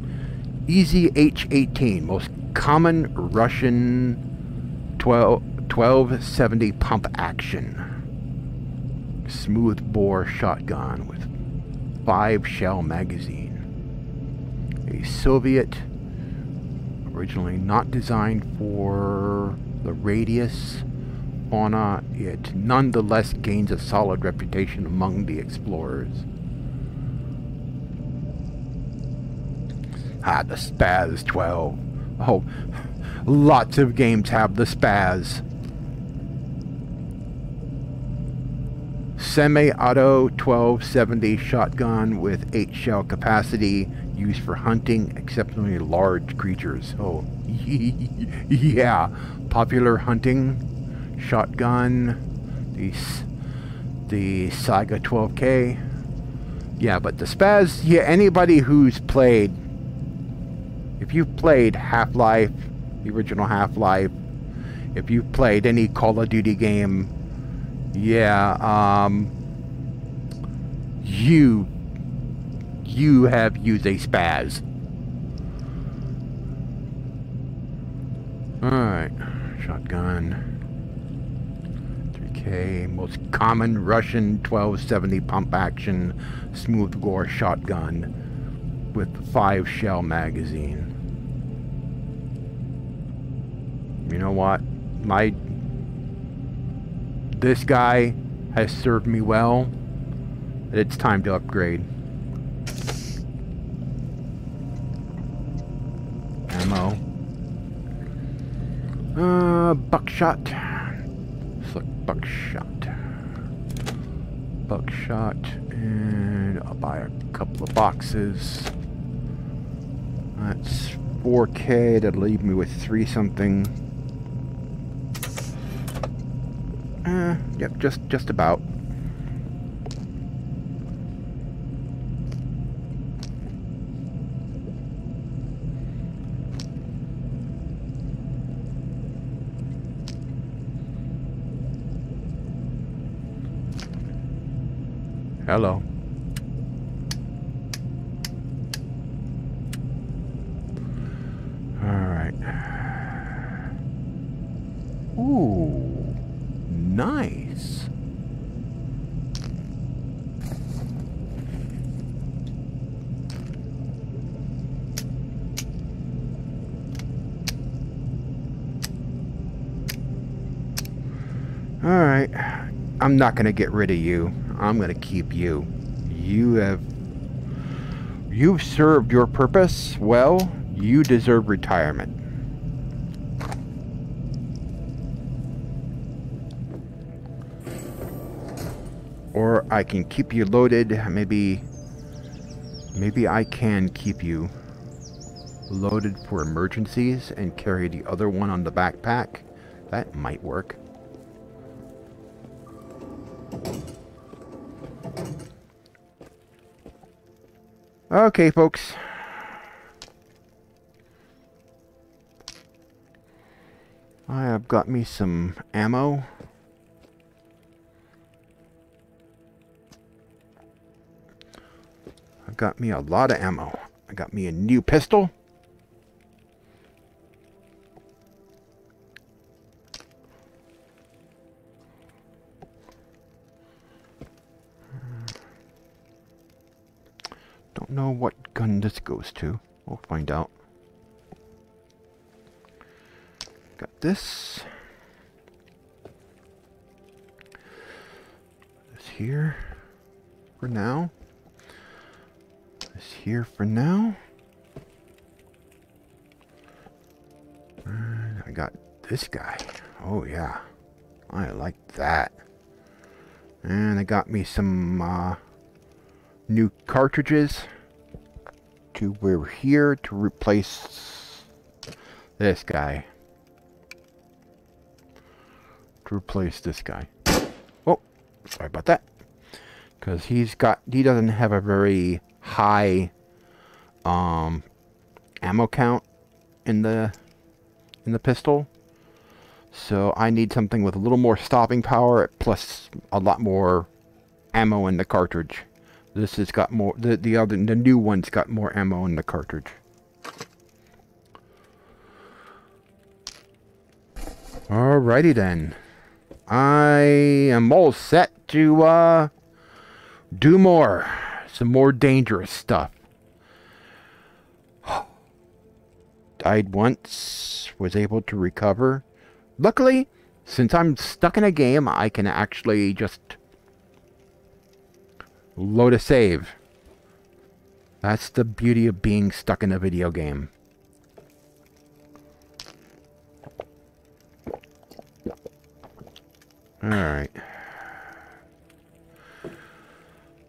Easy H18, most common Russian 12, 1270 pump action. Smooth bore shotgun with five shell magazine. A Soviet, originally not designed for the radius fauna, it nonetheless gains a solid reputation among the explorers. Ah, the SPAS 12. Oh, lots of games have the SPAS. Semi-auto 1270 shotgun with 8 shell capacity used for hunting exceptionally large creatures. Oh, yeah. Popular hunting shotgun. The, the Saiga 12K. Yeah, but the SPAS, yeah, anybody who's played, if you've played Half-Life, the original Half-Life, if you've played any Call of Duty game, yeah, um, you, you have used a spaz. Alright, shotgun, 3k, Okay, most common Russian 1270 pump action smooth bore shotgun with five shell magazine. You know what? My this guy has served me well. It's time to upgrade. Ammo. Uh, buckshot. Buckshot. Buckshot. And I'll buy a couple of boxes. That's 4k. That'll leave me with three something. Uh, yep, just just about. Hello. All right. Ooh, nice. All right. I'm not going to get rid of you. I'm going to keep you. You have you've served your purpose well. You deserve retirement. Or I can keep you loaded. Maybe maybe I can keep you loaded for emergencies and carry the other one on the backpack. That might work. Okay, folks. I have got me some ammo. I've got me a lot of ammo. I got me a new pistol. This goes to. We'll find out. Got this. This here for now. This here for now. And I got this guy. Oh yeah. I like that. And I got me some uh, new cartridges to we're here to replace this guy. To replace this guy. Oh sorry about that. Because he's got he doesn't have a very high um ammo count in the in the pistol. So I need something with a little more stopping power plus a lot more ammo in the cartridge this has got more, the, the other, the new one's got more ammo in the cartridge. Alrighty then. I am all set to, uh, do more. Some more dangerous stuff. Died once, was able to recover. Luckily, since I'm stuck in a game, I can actually just load a save. That's the beauty of being stuck in a video game. Alright.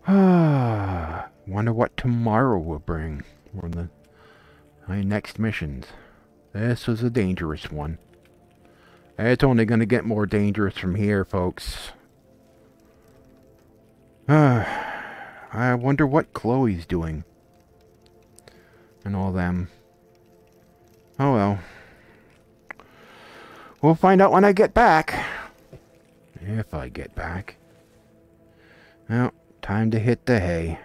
Ah, wonder what tomorrow will bring. Or the my next missions. This was a dangerous one. It's only going to get more dangerous from here, folks. Ah. I wonder what Chloe's doing. And all them. Oh well. We'll find out when I get back. If I get back. Well, time to hit the hay.